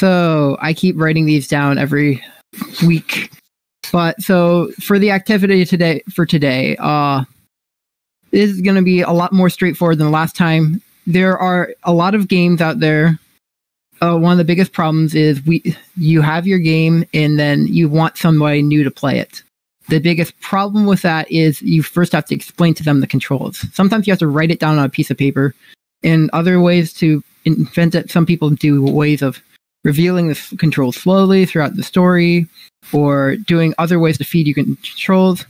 So I keep writing these down every week. But so for the activity today for today, uh this is going to be a lot more straightforward than the last time. There are a lot of games out there. Uh, one of the biggest problems is we you have your game and then you want somebody new to play it. The biggest problem with that is you first have to explain to them the controls. Sometimes you have to write it down on a piece of paper. And other ways to invent it, some people do ways of revealing the controls slowly throughout the story or doing other ways to feed you controls.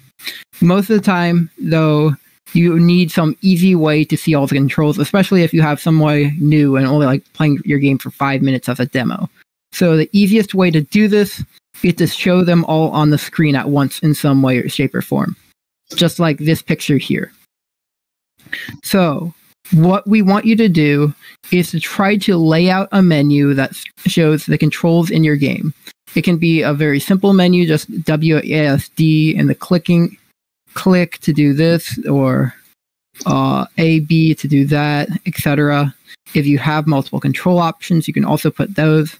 Most of the time, though, you need some easy way to see all the controls, especially if you have someone new and only like playing your game for five minutes as a demo. So the easiest way to do this is to show them all on the screen at once in some way or shape or form. Just like this picture here. So what we want you to do is to try to lay out a menu that shows the controls in your game. It can be a very simple menu, just WASD and the clicking click to do this or uh, A, B to do that, etc. If you have multiple control options, you can also put those.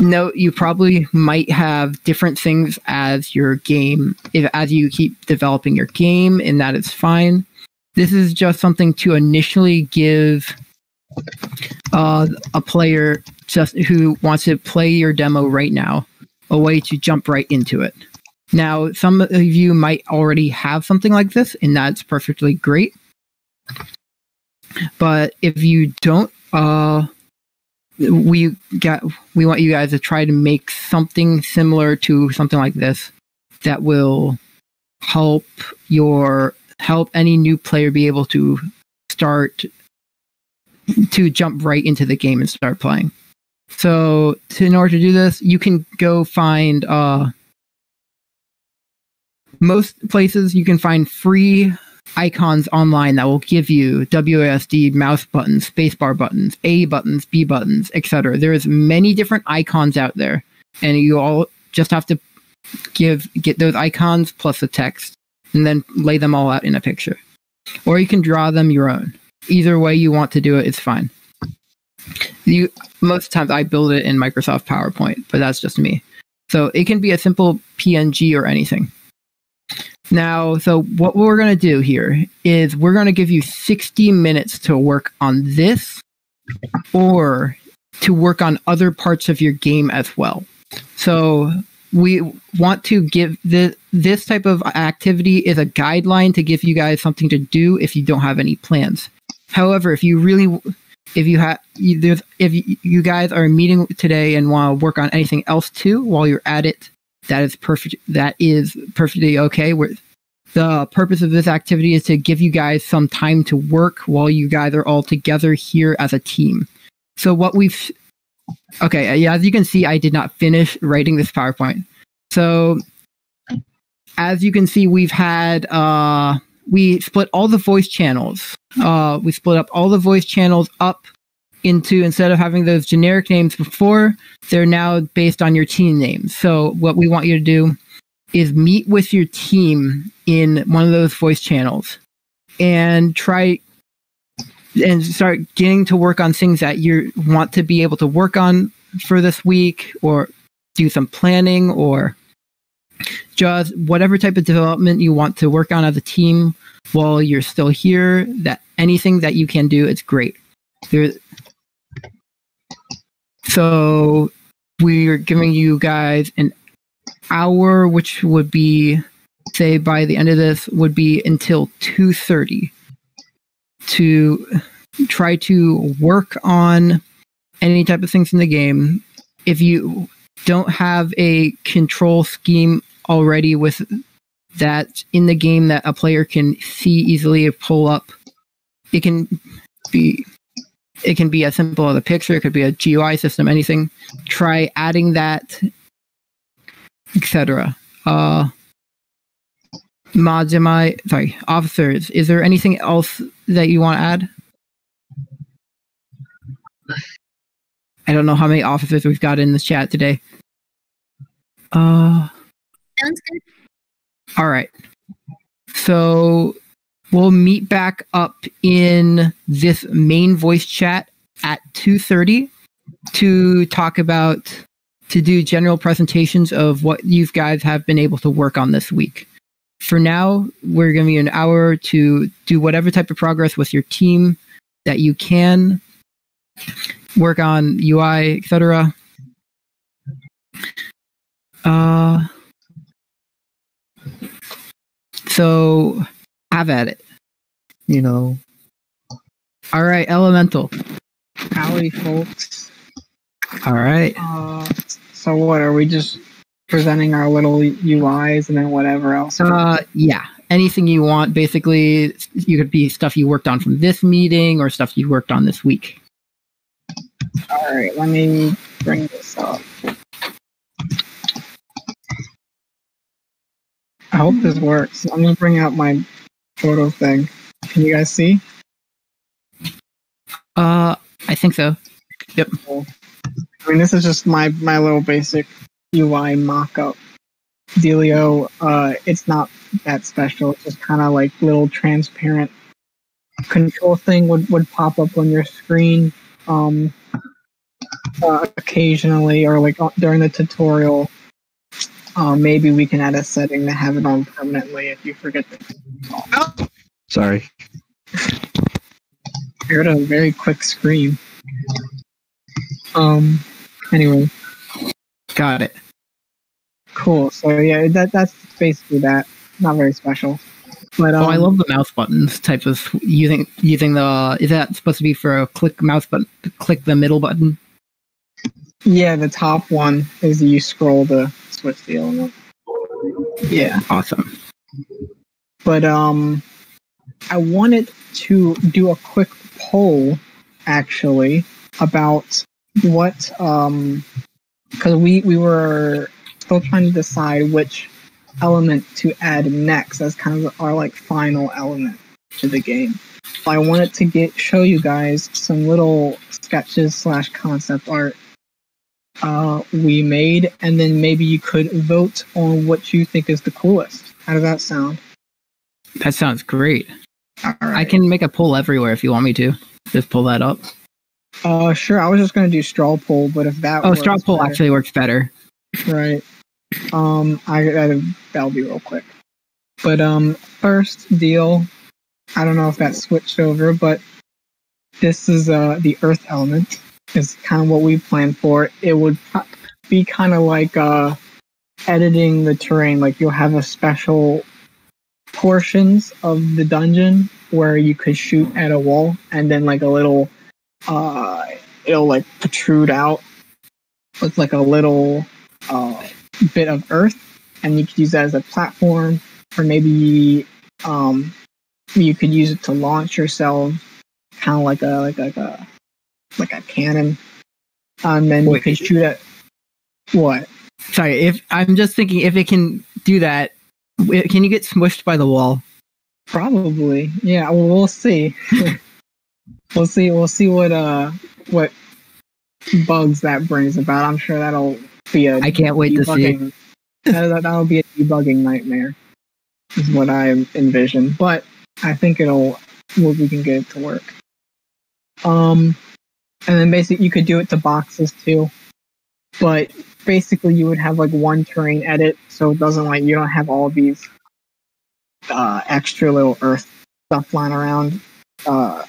Note you probably might have different things as your game, if, as you keep developing your game, and that is fine. This is just something to initially give uh, a player just who wants to play your demo right now a way to jump right into it. Now, some of you might already have something like this, and that's perfectly great. But if you don't, uh, we got we want you guys to try to make something similar to something like this that will help your help any new player be able to start to jump right into the game and start playing. So, to, in order to do this, you can go find uh, most places you can find free icons online that will give you WASD mouse buttons, spacebar buttons, A buttons, B buttons, etc. There's many different icons out there, and you all just have to give get those icons plus the text, and then lay them all out in a picture. Or you can draw them your own. Either way you want to do it, it's fine. You most times I build it in Microsoft PowerPoint, but that's just me. So it can be a simple PNG or anything. Now, so what we're going to do here is we're going to give you 60 minutes to work on this or to work on other parts of your game as well. So we want to give this this type of activity is a guideline to give you guys something to do if you don't have any plans. However, if you really if you have if you guys are meeting today and want to work on anything else too while you're at it that is perfect. That is perfectly okay. With the purpose of this activity is to give you guys some time to work while you guys are all together here as a team. So what we've okay, yeah, as you can see, I did not finish writing this PowerPoint. So as you can see, we've had uh we split all the voice channels. Uh, we split up all the voice channels up into instead of having those generic names before, they're now based on your team names. So what we want you to do is meet with your team in one of those voice channels and try and start getting to work on things that you want to be able to work on for this week or do some planning or just whatever type of development you want to work on as a team while you're still here that anything that you can do it's great. So we're giving you guys an hour, which would be, say, by the end of this, would be until 2.30 to try to work on any type of things in the game. If you don't have a control scheme already with that in the game that a player can see easily pull up, it can be it can be as simple as a picture, it could be a GUI system, anything. Try adding that, etc. Uh, mods, am I sorry, officers? Is there anything else that you want to add? I don't know how many officers we've got in this chat today. Uh, Sounds good. All right. So We'll meet back up in this main voice chat at 2.30 to talk about to do general presentations of what you guys have been able to work on this week. For now, we're giving you an hour to do whatever type of progress with your team that you can work on UI, etc. Uh, so have at it. You know, All right, Elemental. Howdy, folks. All right. Uh, so what are we just presenting our little UIs and then whatever else? Uh, yeah. Anything you want. Basically, you could be stuff you worked on from this meeting or stuff you worked on this week. All right, let me bring this up. I hope this works. I'm gonna bring out my photo thing. Can you guys see? Uh, I think so. Yep. I mean, this is just my my little basic UI mock-up dealio. Uh, it's not that special. It's just kind of like little transparent control thing would would pop up on your screen. Um, uh, occasionally, or like uh, during the tutorial, uh, maybe we can add a setting to have it on permanently if you forget to. sorry. I heard a very quick scream. Um. Anyway, Got it. cool. So yeah, that that's basically that. Not very special. But um, oh, I love the mouse buttons type of using using the. Is that supposed to be for a click mouse button? Click the middle button. Yeah, the top one is you scroll to switch the element. Yeah, Awesome. but um, I wanted to do a quick poll actually about what um, because we we were still trying to decide which element to add next as kind of our like final element to the game. I wanted to get show you guys some little sketches slash concept art uh, we made, and then maybe you could vote on what you think is the coolest. How does that sound? That sounds great. I can make a poll everywhere if you want me to. Just pull that up. Uh, sure. I was just gonna do straw poll, but if that Oh, straw poll better- actually works better. right. Um, I, I that'll be real quick. But um, first deal. I don't know if that switched over, but this is uh the Earth element is kind of what we planned for. It would be kind of like uh editing the terrain. Like you'll have a special portions of the dungeon where you could shoot at a wall, and then like a little uh, it'll like protrude out with like a little uh, bit of earth, and you could use that as a platform, or maybe um, you could use it to launch yourself, kind of like a like like a like a cannon, and then you Wait. could shoot at what? Sorry, if I'm just thinking if it can do that, can you get smushed by the wall? Probably, yeah. Well, we'll see. we'll see. We'll see what uh what bugs that brings about. I'm sure that'll be a I can't wait to see. that, that'll be a debugging nightmare. Is what I envision, but I think it'll well, we can get it to work. Um, and then basically you could do it to boxes too, but basically you would have like one terrain edit, so it doesn't like you don't have all these uh, extra little earth stuff lying around. Uh,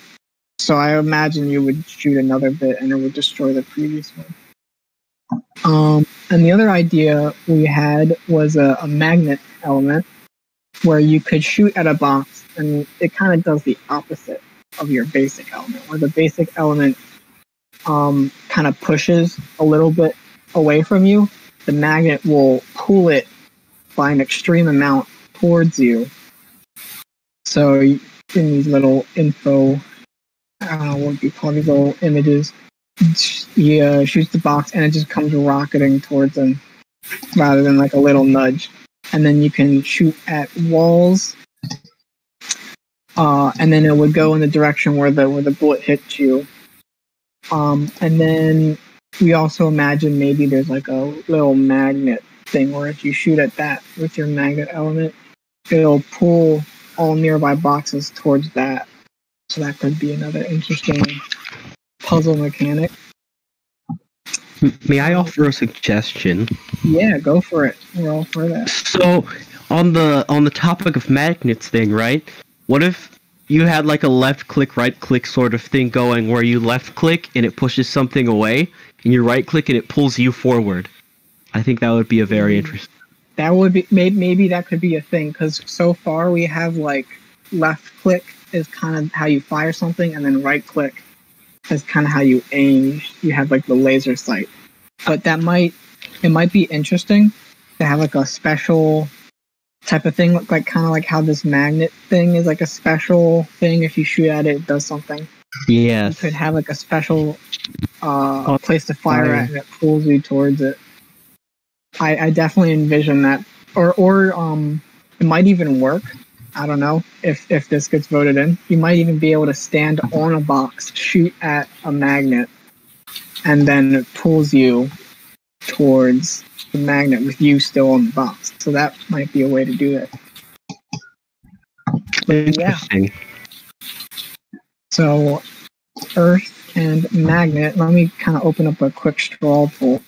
so I imagine you would shoot another bit and it would destroy the previous one. Um, and the other idea we had was a, a magnet element where you could shoot at a box and it kind of does the opposite of your basic element, where the basic element um, kind of pushes a little bit away from you. The magnet will pull it by an extreme amount towards you. So in these little info, Know what you call these little images, he uh, shoots the box and it just comes rocketing towards him rather than like a little nudge. And then you can shoot at walls, uh, and then it would go in the direction where the where the bullet hits you. Um, and then we also imagine maybe there's like a little magnet thing where if you shoot at that with your magnet element, it'll pull all nearby boxes towards that. So that could be another interesting puzzle mechanic. May I offer a suggestion? Yeah, go for it. We're all for that. So, on the on the topic of magnets thing, right? What if you had like a left click, right click sort of thing going, where you left click and it pushes something away, and you right click and it pulls you forward? I think that would be a very mm. interesting. That would be maybe maybe that could be a thing because so far we have like left click is kind of how you fire something, and then right click is kind of how you aim. You have like the laser sight, but that might it might be interesting to have like a special type of thing, like kind of like how this magnet thing is like a special thing. If you shoot at it, it does something. You Yes. could have like a special uh, Oh, place to fire fire. at, and it pulls you towards it. I, I definitely envision that, or or um, it might even work. I don't know if if this gets voted in. You might even be able to stand mm-hmm. on a box, shoot at a magnet, and then it pulls you towards the magnet with you still on the box. So that might be a way to do it. Interesting. So, Earth and magnet. Let me kind of open up a quick straw poll.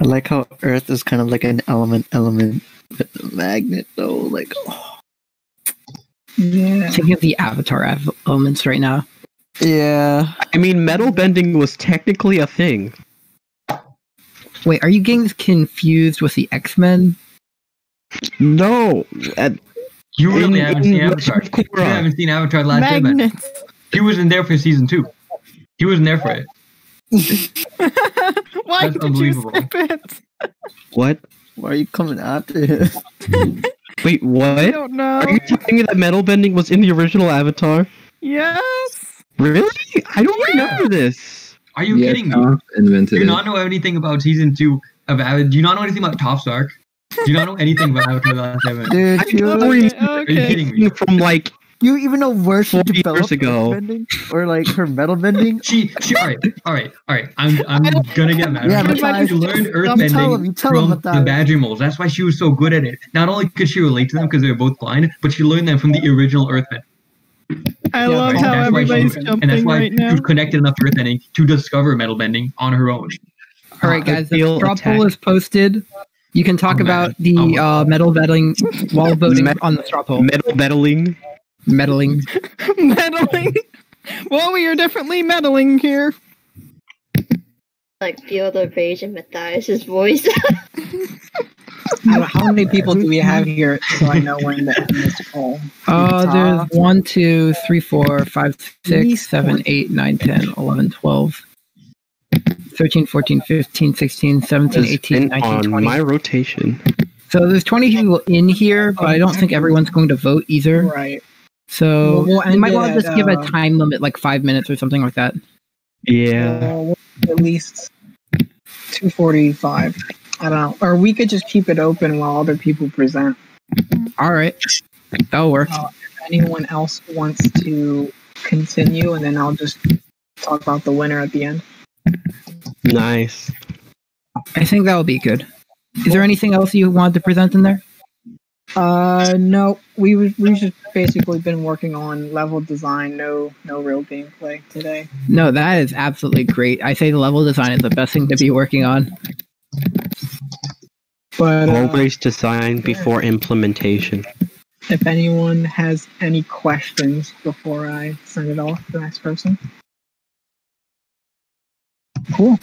I like how Earth is kind of like an element element, but the magnet though, like oh, Yeah. Thinking of the Avatar av- elements right now. yeah. I mean, metal bending was technically a thing. Wait, are you getting confused with the X Men? No, at, You really In- haven't in seen Avatar. of You Korra. haven't seen Avatar: The Last Airbender. Magnets. He wasn't there for season two. He wasn't there for it. Why That's did you unbelievable. skip it? what? Why are you coming after him? Wait, what? I what? don't know. Are you telling me that metal bending was in the original Avatar? Yes. Really? I don't remember this. Are you yeah, kidding me? Toph Do you not know anything about season two of Avatar? Do you not know anything about Top Stark? Do you not know anything about Avatar: The Last Airbender? Dude, I don't Okay, remember Are you kidding me? from like you even know where she 40 years developed ago. bending or like her metal bending? She, she, all right, all right, all right. I'm, I'm gonna get mad. Yeah, She Matthias, learned you tell him, earthbending you him, from the badger moles. That's why she was so good at it. Not only could she relate to them because they were both blind, but she learned them from the original earthbend. I Yeah, love right. how That's why she- everybody's and that's why right now. she was connected enough to earthbending to discover metal bending on her own. All right, guys, the feel straw poll is posted. You can talk I'm about the I'm- uh, metal meddling while voting Met- on the straw poll. metal meddling. Meddling. meddling. Well, we are definitely meddling here. like feel the rage in Matthias's voice. How, how many people do we have here so I know when to end this call? Uh, there's 1, 2, 3, 4, 5, 6, 7, 8, 9, 10, 11, 12, 13, 14, 15, 16, 17, 18, been 19, on 20. my rotation. So there's 20 people in here, but I don't think everyone's going to vote either. Right. So Well, we'll you might it want to at, just give a uh, time limit, like five minutes or something like that. Yeah. Uh, at least 245. I don't know. Or we could just keep it open while other people present. All right, that'll work. If anyone else wants to continue, and then I'll just talk about the winner at the end. Nice. I think that'll be good. Is there anything else you wanted to present in there? Uh, no, we we we've just basically been working on level design. No, no real gameplay today. No, that is absolutely great. I say the level design is the best thing to be working on. But uh, Always design before implementation. if anyone has any questions before I send it off to the next person. Cool.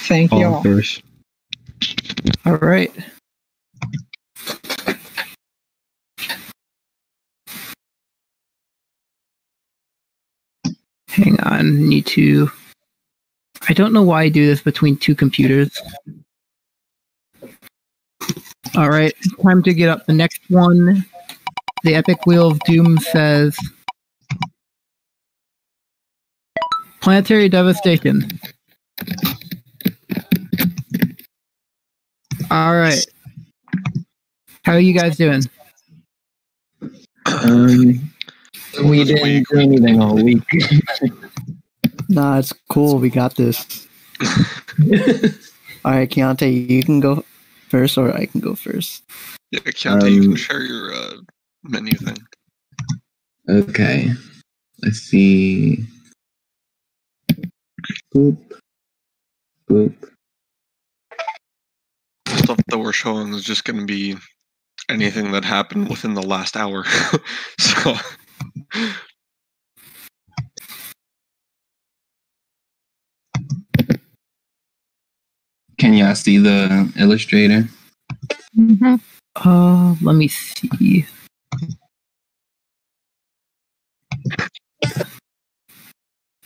Thank you all. All right. Hang on, need to. I don't know why I do this between two computers. All right, time to get up the next one. The Epic Wheel of Doom says Planetary Devastation. All right. How are you guys doing? Um, we didn't do anything all week. Nah, it's cool. We got this. All right, Keontae, you can go first, or I can go first. Yeah, Keontae, you Um, can share your uh, menu thing. Okay. Let's see. Boop. Boop. Stuff that we're showing is just going to be anything that happened within the last hour. so Can y'all see the illustrator? Uh, let me see.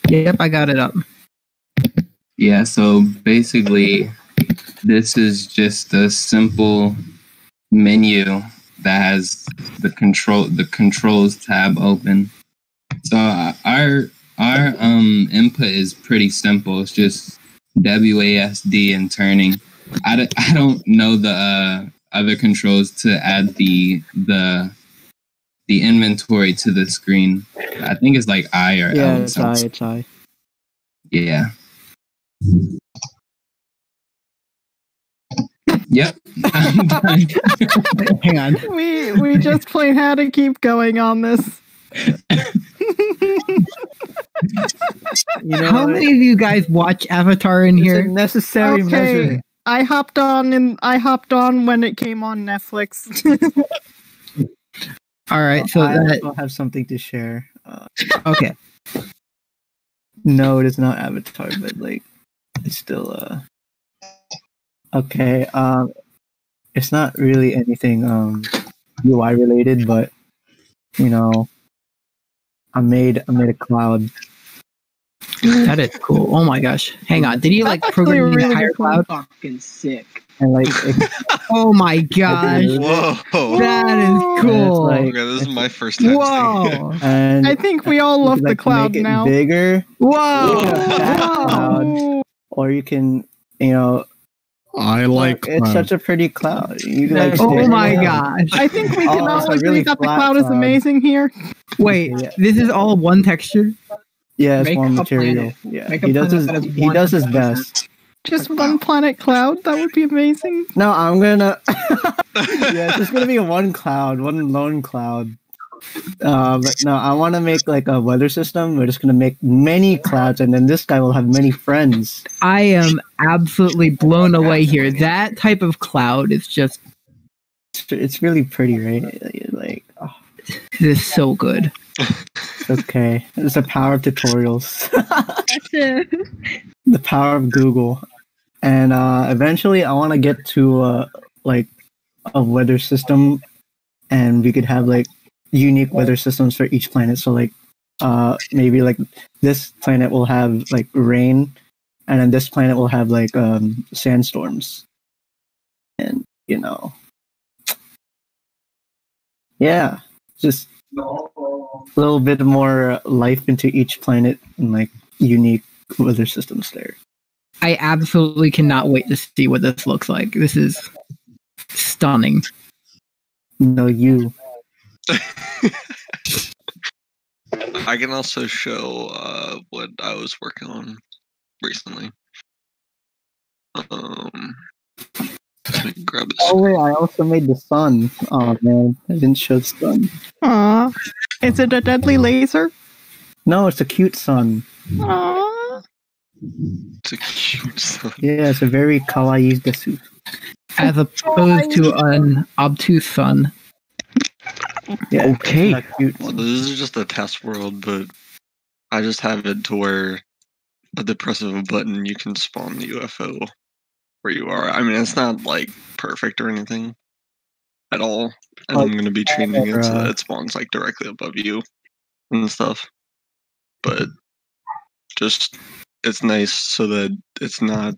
Yep, I got it up. Yeah, so basically, this is just a simple menu that has the control the controls tab open. So our our um input is pretty simple. It's just WASD and turning. I don't, I don't know the uh, other controls to add the the the inventory to the screen. I think it's like I or Yeah, L. it's I. It's I. Yeah. Yep. Hang on. We we just plain had to keep going on this. You know, How many of you guys watch Avatar in it's a here? necessary Okay. measure. I hopped on and I hopped on when it came on Netflix. All right, so I that also have something to share. Uh, okay. no, it is not Avatar, but like, it's still uh. Okay. Um, it's not really anything um UI related, but you know, I made I made a cloud. That is cool. Oh my gosh. Hang on. Did you like program a the really entire cloud? Fucking sick. And like, it, Oh my gosh. whoa. That is cool. like- Okay, this is my first time. seeing. Whoa. and I think we all you love can, the like, cloud make it now. bigger, Whoa. Whoa. cloud. or you can, you know, I like it's cloud. such a pretty cloud. You can, like, Oh my at gosh. I think we can Oh, all it's a agree really that the flat cloud is amazing here. Wait, Yeah. this is all one texture? Yeah, it's Make one material. planet. Yeah, Make he does his planet that is he does his best. Just one planet cloud. That would be amazing. No, I'm gonna. yeah, it's just gonna be one cloud, one lone cloud. Uh, but no, I want to make like a weather system. We're just gonna make many clouds, and then this guy will have many friends. I am absolutely blown away here. That type of cloud is just It's, it's really pretty, right? Like, oh, it is so good. it's okay. It's the power of tutorials, the power of Google, and uh, eventually, I want to get to uh, like a weather system, and we could have like unique weather systems for each planet. So like, uh, maybe like this planet will have like rain, and then this planet will have like um, sandstorms, and you know, yeah, just a little bit more life into each planet and like unique weather systems there. I absolutely cannot wait to see what this looks like. This is stunning. No, you. I can also show uh, what I was working on recently. Um, let me grab this. Oh wait, I also made the sun. Oh man, I didn't show the sun. Aw. Is it a deadly laser? No, it's a cute sun. Aw. It's a cute sun. Yeah, it's a very kawaii desu. As opposed to an obtuse sun. Yeah, Okay. Well, this is just a test world, but I just have it to where at the press of a button you can spawn the UFO where you are. I mean, it's not like perfect or anything at all, and I'm going to be changing it so that it spawns like directly above you and stuff. But just it's nice so that it's not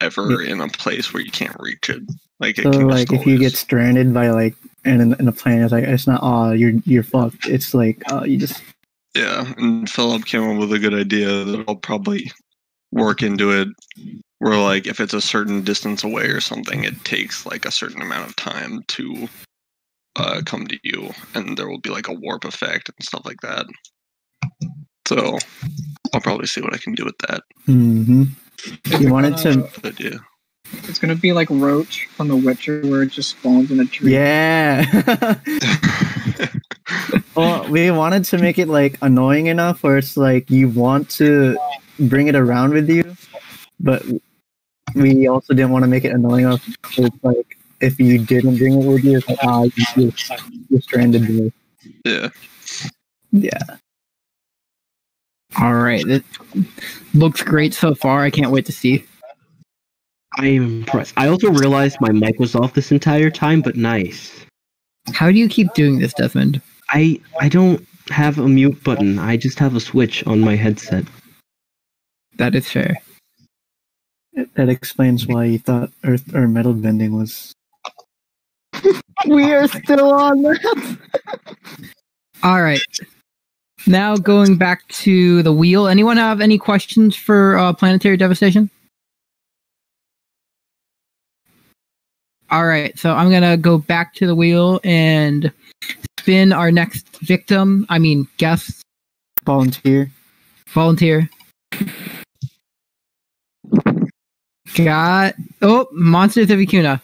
ever in a place where you can't reach it. Like it So can like, just if you get stranded by like in, in the plan it's like it's not. Oh, you're you're fucked. It's like oh, you just Yeah, and Philip came up with a good idea that I'll probably work into it. Where like if it's a certain distance away or something, it takes like a certain amount of time to uh, come to you, and there will be like a warp effect and stuff like that. So I'll probably see what I can do with that. hmm You wanted to But yeah, It's gonna be like Roach from The Witcher, where it just spawns in a tree. Yeah. well, we wanted to make it like annoying enough where it's like you want to bring it around with you, but we also didn't want to make it annoying enough. So it's like if you didn't bring it with you, it's like ah, you're, you're stranded there. Yeah. Yeah. All right. It looks great so far. I can't wait to see. I am impressed. I also realized my mic was off this entire time, but nice. How do you keep doing this, Desmond? I I don't have a mute button. I just have a switch on my headset. That is fair. That explains why you thought Earth or metal bending was. We are still on that. All right. Now going back to the wheel. Anyone have any questions for uh, planetary devastation? All right, so I'm gonna go back to the wheel and spin our next victim. I mean, guest Volunteer. volunteer. Got oh, monsters of Ikuna.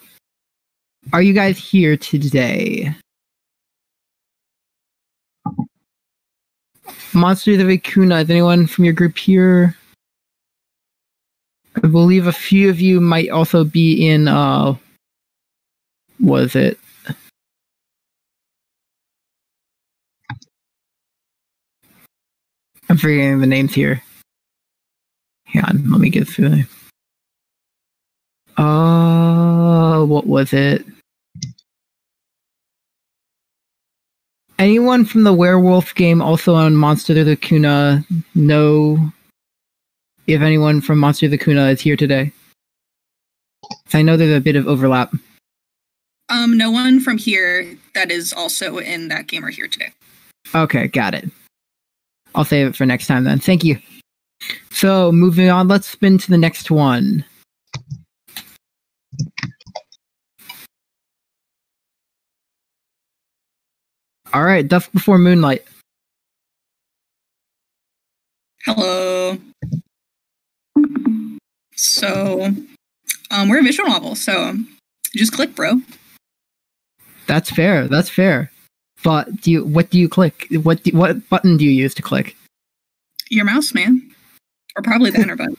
Are you guys here today? Monsters of Ikuna. Is anyone from your group here? I believe a few of you might also be in. Uh, was it? I'm forgetting the names here. Hang on, let me get through them. Uh, what was it? Anyone from the werewolf game also on Monster the Kuna know if anyone from Monster the Kuna is here today? I know there's a bit of overlap. Um, no one from here that is also in that game are here today. Okay, got it. I'll save it for next time then. Thank you. So, moving on, let's spin to the next one. All right, Dusk Before Moonlight. Hello. So, um, we're a visual novel, so just click, bro. That's fair. That's fair. But do you? What do you click? What do, what button do you use to click? Your mouse, man, or probably the enter button.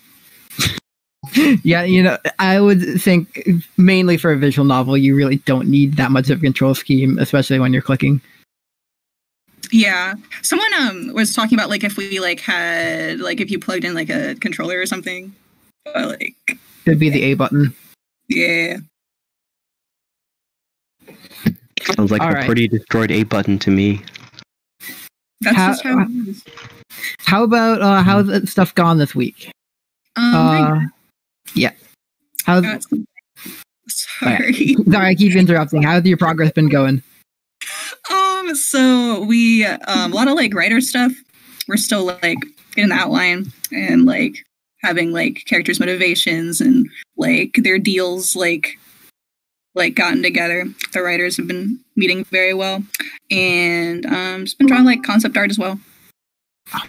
yeah, you know, I would think mainly for a visual novel, you really don't need that much of a control scheme, especially when you're clicking. Yeah, someone um was talking about like if we like had like if you plugged in like a controller or something, but like It'd be the A button. yeah. Sounds like All a right. pretty destroyed A button to me. That's How- just how it is. How about uh, how's that stuff gone this week? Um, Uh, yeah. How's right, sorry. sorry? I keep interrupting. How's your progress been going? Um, so we um a lot of like writer stuff. We're still like getting the outline and like having like characters' motivations and like their deals like like gotten together. The writers have been meeting very well, and um, just been drawing like concept art as well.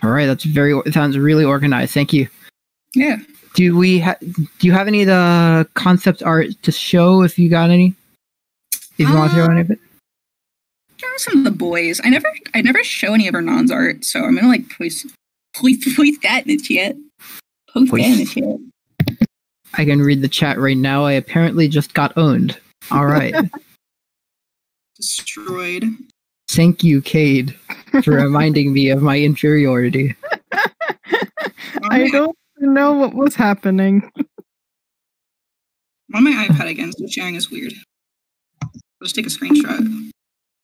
All right, that's very. It sounds really organized. Thank you. Yeah. Do we? Ha- do you have any of the concept art to show? If you got any, if you want to show any of it. Some of the boys. I never I never show any of Renan's art, so I'm gonna like post post, post that in the chat. Post that in the chat. I can read the chat right now. I apparently just got owned. All right. Destroyed. Thank you, Cade, for reminding me of my inferiority. I don't know what was happening. I'm on my iPad again, so sharing is weird. I'll just take a screenshot.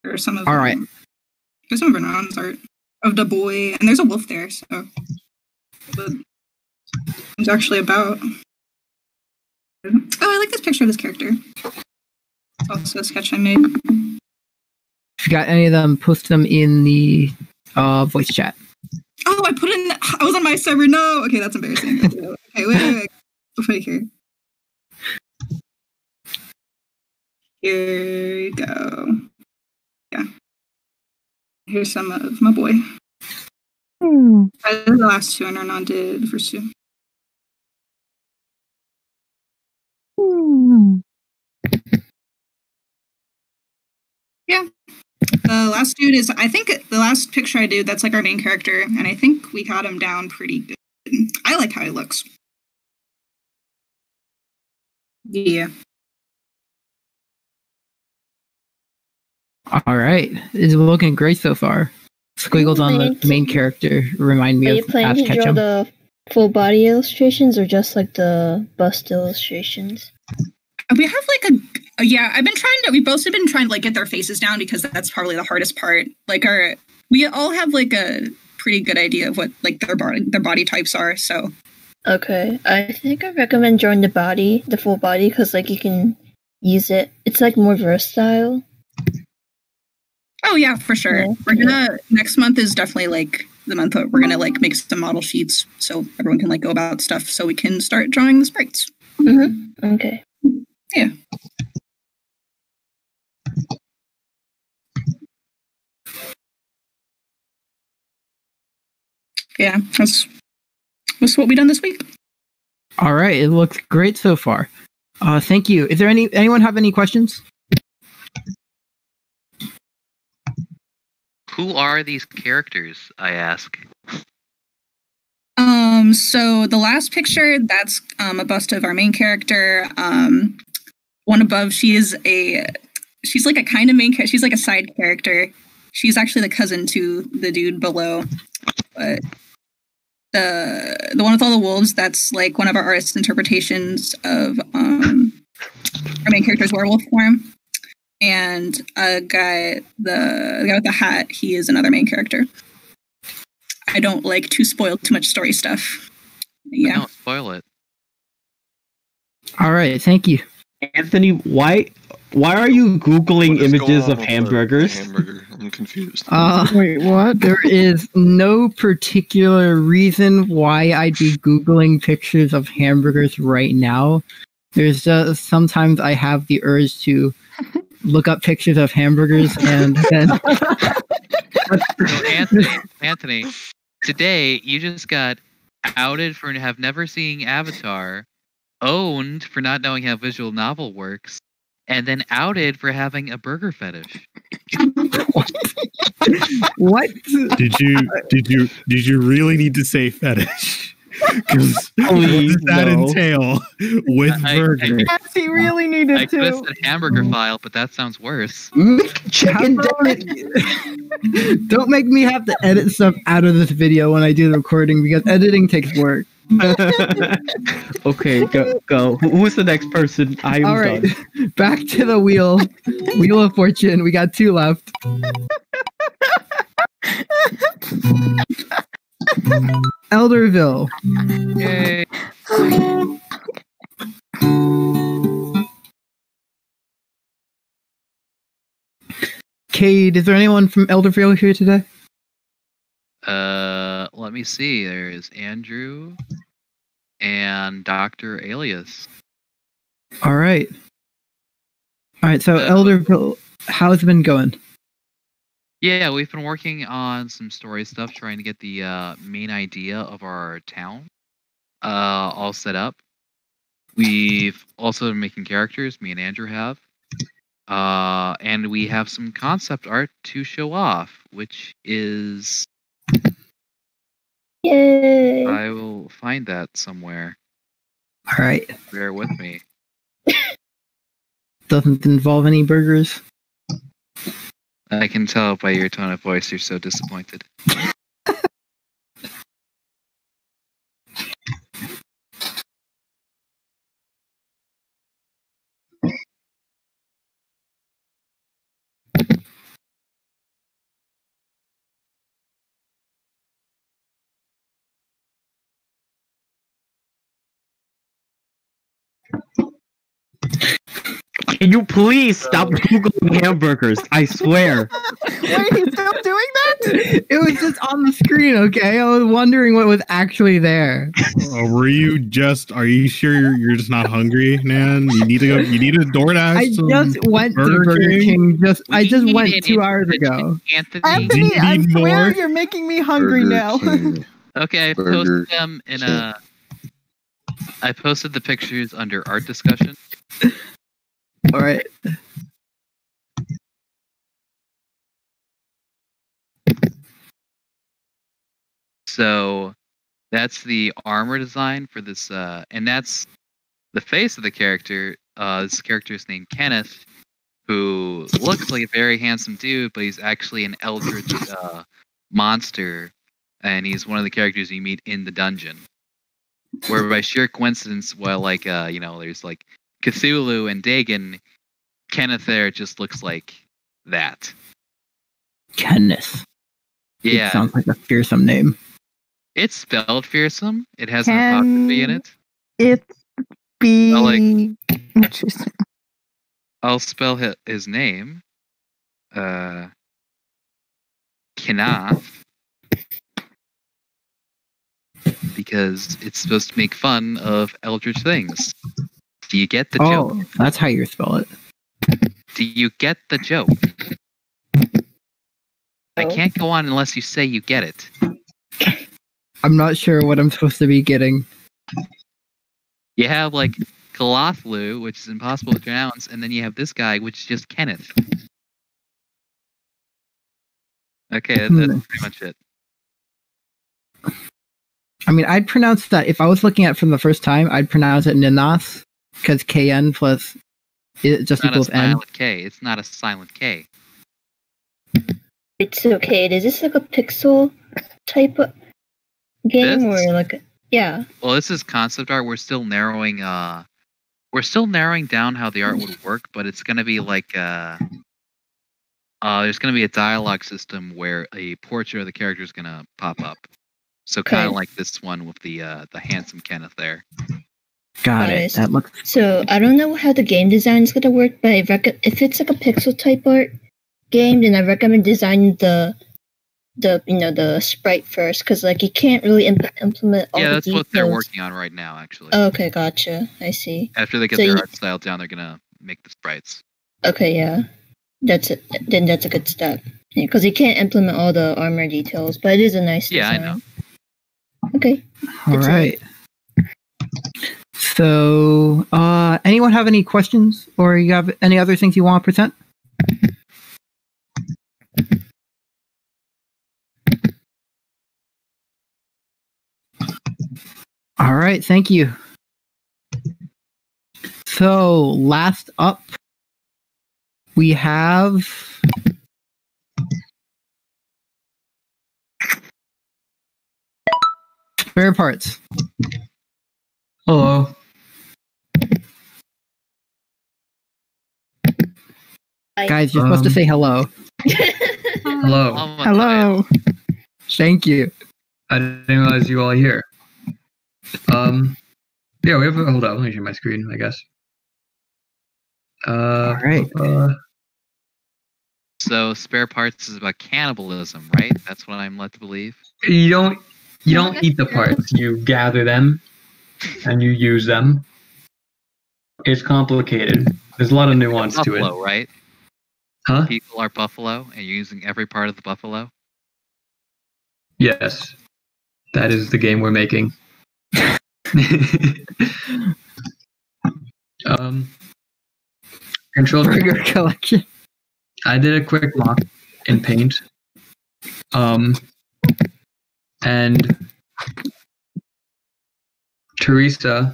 Or some of All right. Here's some of Renan's art of the boy, and there's a wolf there, so but it's actually about. Oh, I like this picture of this character. It's also a sketch I made. If you got any of them, post them in the uh, voice chat. Oh, I put in. I was on my server. No. Okay, that's embarrassing. okay, wait, wait, wait. I'll put it here. Here you go. Yeah. Here's some of my boy. Hmm. I did the last two, and Renan did the first two. Yeah. The last dude is, I think the last picture I did, that's like our main character, and I think we had him down pretty good. I like how he looks. Yeah. All right, it's looking great so far. Squiggles on the main character remind me of Are you planning Ash to draw the full body illustrations or just like the bust illustrations? We have like a, yeah, I've been trying to, we've both been trying to like get their faces down because that's probably the hardest part. Like our, we all have like a pretty good idea of what like their body, their body types are. So Okay, I think I recommend drawing the body, the full body, because like you can use it. It's like more versatile. Oh yeah, for sure. We're gonna next month is definitely like the month that we're gonna like make some model sheets so everyone can like go about stuff so we can start drawing the sprites. Mm-hmm. Okay. Yeah. Yeah, that's that's what we done this week. All right, it looks great so far. Uh, thank you. Is there any anyone have any questions? Who are these characters? I ask. Um, so the last picture, that's um, a bust of our main character. Um, one above, she is a, she's like a kind of main character. She's like a side character. She's actually the cousin to the dude below. But the the one with all the wolves, that's like one of our artists' interpretations of um, our main character's werewolf form. And a guy, the, the guy with the hat, he is another main character. I don't like to spoil too much story stuff. Yeah. Don't spoil it. All right, thank you. Anthony, why why are you googling images of hamburgers? hamburger. I'm confused. Uh, Wait, what? There is no particular reason why I'd be googling pictures of hamburgers right now. There's just sometimes I have the urge to look up pictures of hamburgers and then Anthony, Anthony, today you just got outed for have never seeing Avatar, owned for not knowing how visual novel works, and then outed for having a burger fetish. what? Did you did you did you really need to say fetish? Because what does that no. entail with I- I- burger? Yes, he really I needed could have to. said hamburger file, but that sounds worse. Chicken Don't make me have to edit stuff out of this video when I do the recording because editing takes work. okay, go go. Who's the next person? I am All right, done. back to the wheel. Wheel of Fortune. We got two left. Elderville. Yay! Cade, is there anyone from Elderville here today? Uh, let me see. There's Andrew and Doctor Alias. All right. All right, so Elderville, how's it been going? Yeah, we've been working on some story stuff, trying to get the uh, main idea of our town uh, all set up. We've also been making characters. Me and Andrew have, uh, and we have some concept art to show off, which is Yay! I will find that somewhere. All right. Bear with me. Doesn't involve any burgers. I can tell by your tone of voice you're so disappointed. Can you please stop googling hamburgers? I swear. Wait, he's still doing that? It was just on the screen, okay? I was wondering what was actually there. Uh, were you just? Are you sure you're, you're just not hungry, man? You need to go. You need a DoorDash. I some just went to Burger Burger King? King. Just I just need went an two hours ago. Anthony. Anthony, I swear more? you're making me hungry Burger now. Okay, I posted them in a I posted the pictures under art discussion. All right. So that's the armor design for this, uh, and that's the face of the character. Uh, this character is named Kenneth, who looks like a very handsome dude, but he's actually an eldritch uh, monster, and he's one of the characters you meet in the dungeon. Where by sheer coincidence, well, like uh, you know, there's like Cthulhu and Dagon, Kenneth there just looks like that. Kenneth. It Yeah, sounds like a fearsome name. it's spelled fearsome. It has an apostrophe in Can- it. It be I like- interesting. I'll spell hi- his name. Uh, Knath. Because it's supposed to make fun of eldritch things. Do you get the oh, joke? that's how you spell it. Do you get the joke? I can't go on unless you say you get it. I'm not sure what I'm supposed to be getting. You have like Kalathlu, which is impossible to pronounce, and then you have this guy, which is just Kenneth. Okay, that- that's Hmm. pretty much it. I mean, I'd pronounce that if I was looking at it from the first time, I'd pronounce it Ninas because KN plus it just It's not a equals N. silent K. It's not a silent K. It's okay. Is this like a pixel type of game This? or like a, yeah? Well, this is concept art. We're still narrowing. Uh, we're still narrowing down how the art would work, but it's gonna be like uh, uh, there's gonna be a dialogue system where a portrait of the character is gonna pop up. So kind of Okay. like this one with the uh, the handsome Kenneth there. Got Got it. it. That looks So I don't know how the game design is gonna work, but I rec- if it's like a pixel type art game, then I recommend designing the the you know the sprite first, because like you can't really imp- implement all yeah, the that's what they're working on right now. Actually, Oh, okay, gotcha. I see. after they get so their you- art style down, they're gonna make the sprites. Okay, yeah, that's it. Then that's a good step. Because you can't implement all the armor details, but it is a nice. Yeah, I know. Okay. all It's a- right. So, uh, anyone have any questions or you have any other things you want to present? All right, thank you. So, last up, we have spare parts. Hello. Guys, you're supposed to Um, say hello. Hello. Hello. Thank you. I didn't realize you all here. Um, yeah, we have. A, hold on, let me share my screen. I guess. Uh, All right. Uh, So spare parts is about cannibalism, right? That's what I'm led to believe. you don't. You don't eat the parts. You gather them, and you use them. It's complicated. There's a lot of nuance to it. buffalo, right? Huh? People are buffalo, and you're using every part of the buffalo. Yes, that is the game we're making. um, control Burger collection. I did a quick mock in Paint. Um, and Teresa,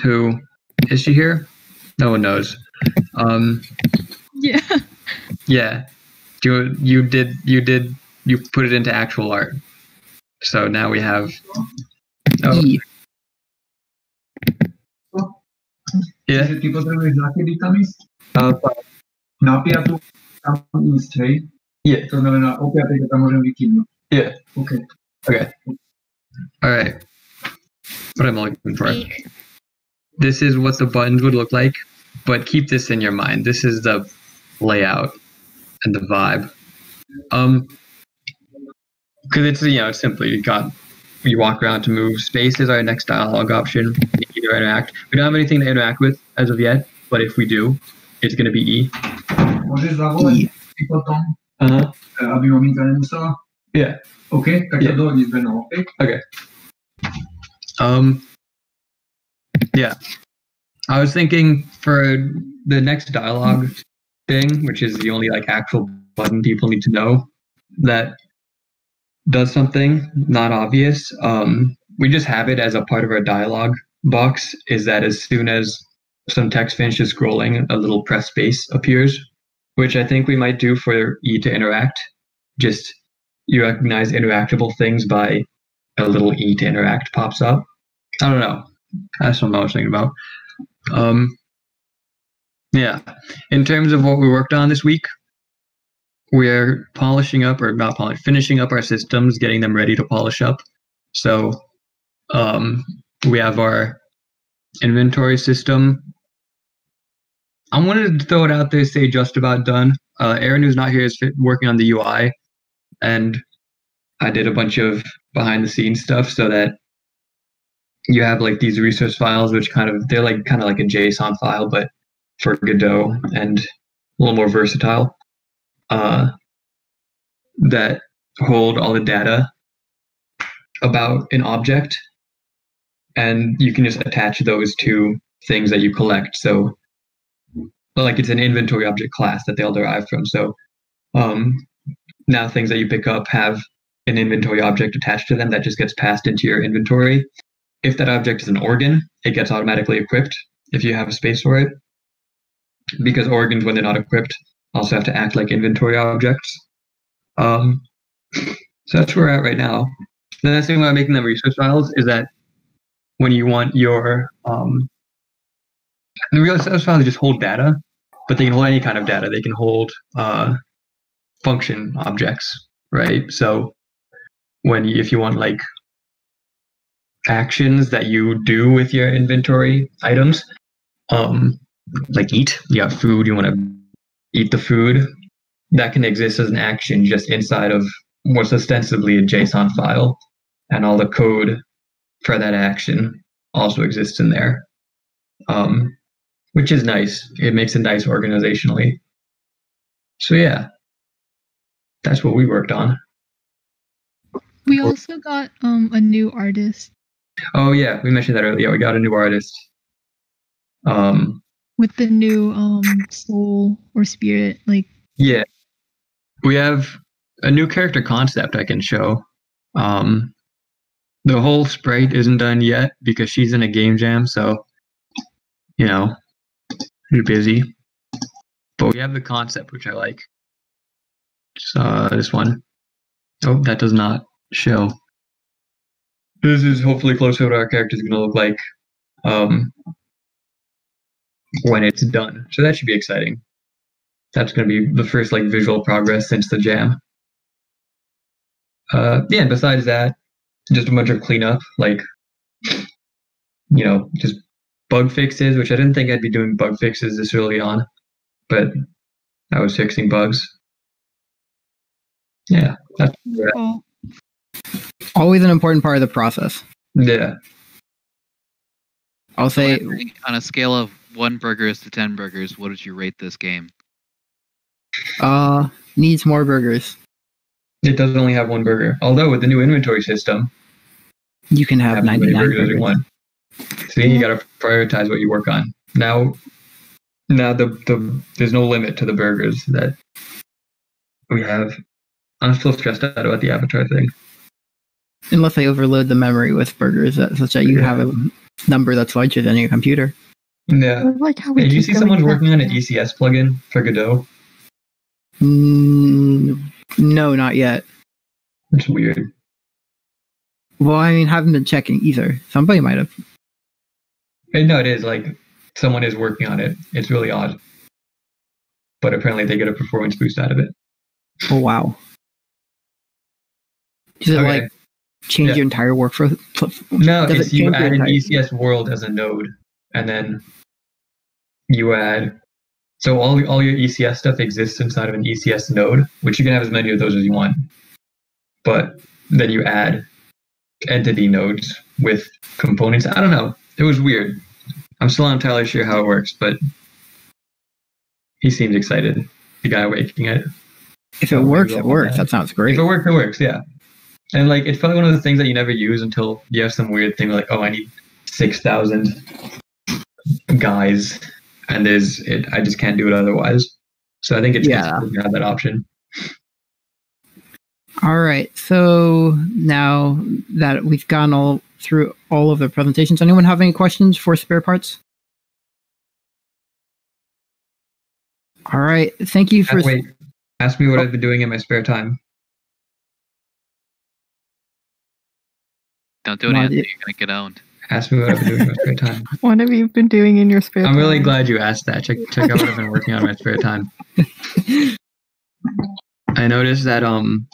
who is she here? No one knows. Um, Yeah. yeah, you you did you did you put it into actual art. So now we have. Oh, Eve. yeah. Ese tipo de mensaje di kami. No piatu kamu istri. Yeah. So no no oke apa kita mau bikin. Yeah. Okay. Okay. All right. What I'm looking for? This is what the buttons would look like, but keep this in your mind. This is the layout and the vibe. Um, because it's you know it's simply you got you walk around to move. Space is our next dialogue option. You can either interact. We don't have anything to interact with as of yet, but if we do, it's going to be E. Możesz zawołać i potem Uh-huh. e, abbiamo mica so. Yeah. Ok, Yeah. to do nic będą, ok? Okay. Um, Yeah. I was thinking for the next dialogue thing, which is the only like actual button people need to know that does something not obvious. Um, we just have it as a part of our dialogue box. Is that as soon as some text finishes scrolling, a little press space appears, which I think we might do for E to interact. Just you recognize interactable things by a little E to interact pops up. I don't know. That's what I was thinking about. Um, yeah. In terms of what we worked on this week, we're polishing up or not polishing, finishing up our systems, getting them ready to polish up. So um, we have our inventory system. I wanted to throw it out there, say just about done. Uh, Aaron, who's not here, is working on the UI, and I did a bunch of behind the scenes stuff so that you have like these resource files, which kind of they're like kind of like a JSON file, but for Godot and a little more versatile. Uh, that hold all the data about an object, and you can just attach those to things that you collect. So, like it's an inventory object class that they'll derive from. So, um, now things that you pick up have an inventory object attached to them that just gets passed into your inventory. If that object is an organ, it gets automatically equipped if you have a space for it. Because organs, when they're not equipped, also have to act like inventory objects. Um, so that's where we're at right now. The nice thing about making them resource files is that when you want your um, the resource files just hold data, but they can hold any kind of data. They can hold uh, function objects, right? So when you, if you want like actions that you do with your inventory items, um, like eat, you have food, you want to eat the food, that can exist as an action just inside of what's ostensibly a JSON file, and all the code for that action also exists in there, um, which is nice. It makes it nice organizationally. So yeah, that's what we worked on. We also got um a new artist Oh yeah, we mentioned that earlier. We got a new artist. Um, with the new um soul or spirit like yeah, we have a new character concept I can show. Um, the whole sprite isn't done yet because she's in a game jam, so you know, you're busy. But we have the concept, which I like. Just, uh, this one. Oh, that does not show. This is hopefully close to what our character is going to look like um, when it's done. So that should be exciting. That's going to be the first like visual progress since the jam. Uh, yeah. And besides that, just a bunch of cleanup, like you know, just bug fixes, which I didn't think I'd be doing bug fixes this early on, but I was fixing bugs. Yeah, that's Always an important part of the process. yeah. I'll say on a scale of one burgers to ten burgers, what would you rate this game? uh needs more burgers. It does only have one burger. Although with the new inventory system, You can have have 99 burgers as you burgers. want. So you got to prioritize what you work on. Now, now the the there's no limit to the burgers that we have. I'm still stressed out about the avatar thing. Unless I overload the memory with burgers that, such that you have a number that's larger than your computer. Yeah. like how Hey, we did you see someone working on an ECS plugin for Godot? Mm, no, not yet. It's weird. Well, I mean, haven't been checking either. Somebody might have. Hey, no, it is like someone is working on it. It's really odd, but apparently they get a performance boost out of it. Oh wow! Does it Okay. like change Yeah. your entire workflow? No, it's it you add an ECS world as a node, and then you add. So all all your ECS stuff exists inside of an ECS node, which you can have as many of those as you want. But then you add entity nodes with components. I don't know. It was weird. I'm still not entirely sure how it works, but he seems excited. The guy waking it. If it oh, works, it works. That sounds great. If it works, it works. Yeah. And like it's probably one of the things that you never use until you have some weird thing like, oh, I need six thousand guys, and there's it. I just can't do it otherwise. So I think it's Yeah. good to have that option. All right. So now that we've gone all through all of the presentations, anyone have any questions for spare parts? All right. Thank you for. Wait, ask me what oh. I've been doing in my spare time. Don't do it, Not Anthony. You're gonna get owned. Ask me what I've been doing in my spare time. What have you been doing in your spare time? I'm really glad you asked that. Check check out what I've been working on in my spare time. I noticed that um,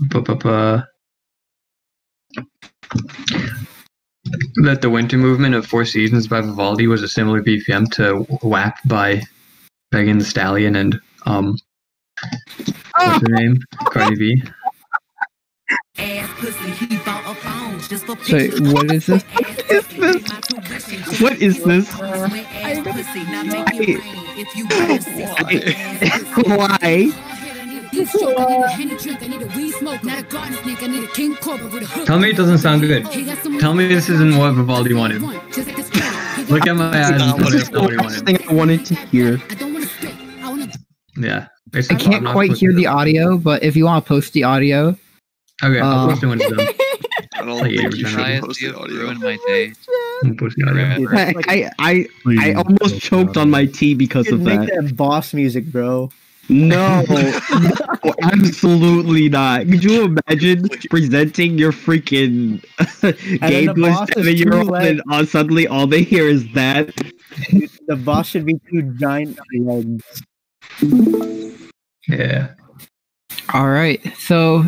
bu- bu- bu- that the Winter Movement of Four Seasons by Vivaldi was a similar BPM to WAP by Megan Thee Stallion and um, what's her name? Cardi B. So what is this? What is this? What is this? Why? Tell me it doesn't sound good. Tell me this isn't what Vivaldi wanted. Look at my eyes and tell me it's not what he wanted. thing I wanted to hear. Yeah. It's I not- I'm can't quite hear the audio, but if you want to post the audio, Okay, I'll post it when it's done. I don't Like think you 80% should of post the audio. Ruined my day. I'll post the audio. I I I, I almost choked on my tea because You of could make that. that boss music, bro. No, no, absolutely not. Could you imagine presenting your freaking game the to a boss is seven year old and uh, suddenly all they hear is that? The boss should be two giant legs. Yeah. All right. So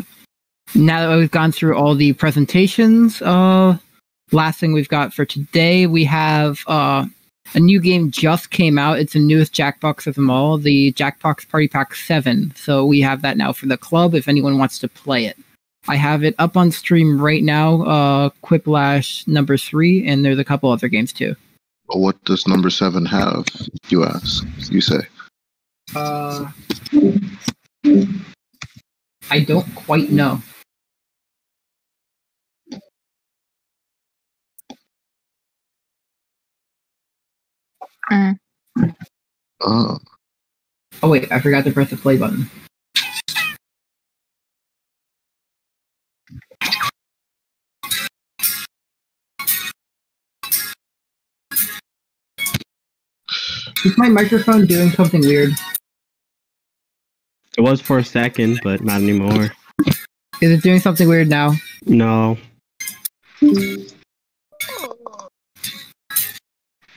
now that we've gone through all the presentations, uh, last thing we've got for today, we have uh, a new game just came out. It's the newest Jackbox of them all, the Jackbox Party Pack 7. So we have that now for the club if anyone wants to play it. I have it up on stream right now, uh, Quiplash number three, and there's a couple other games too. What does number seven have? You ask. You say. Uh, I don't quite know. Uh, Oh. Oh wait, I forgot to press the play button. Is my microphone doing something weird? It was for a second, but not anymore. Is it doing something weird now? No.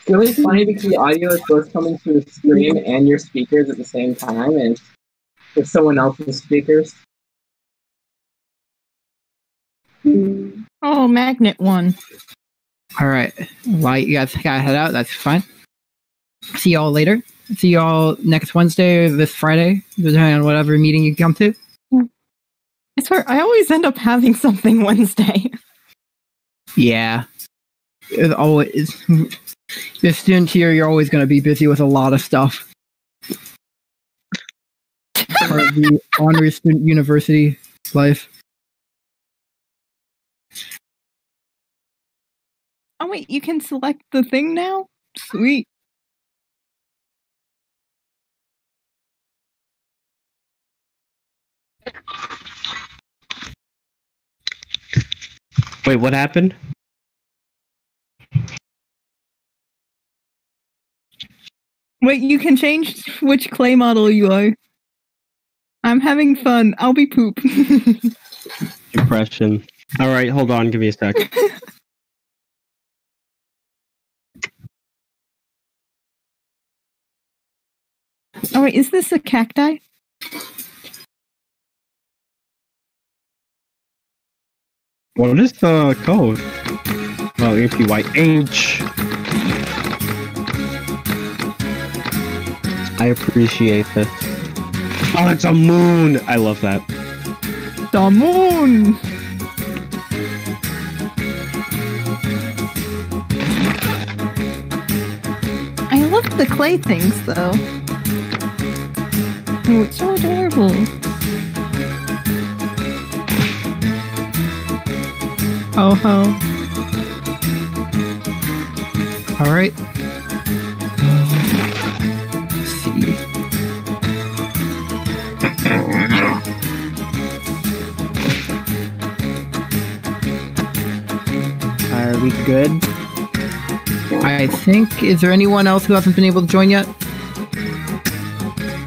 It's really funny because the audio is both coming through the screen and your speakers at the same time, and with someone else's speakers. Oh, magnet one. All right. Well, you guys gotta head out. That's fine. See y'all later. See y'all next Wednesday or this Friday, depending on whatever meeting you come to. I swear, I always end up having something Wednesday. Yeah. It's always the student here. You're always going to be busy with a lot of stuff. Part of the honors student university life. Oh wait, you can select the thing now? Sweet. Wait, what happened? Wait, you can change which clay model you are. I'm having fun. I'll be poop. Depression. All right, hold on. Give me a sec. oh wait, is this a cacti? What is the code? Oh, APYH. I appreciate this. Oh, it's a moon. I love that. The moon. I love the clay things though. Oh, it's so adorable. Oh ho. All right. Good? I think. Is there anyone else who hasn't been able to join yet?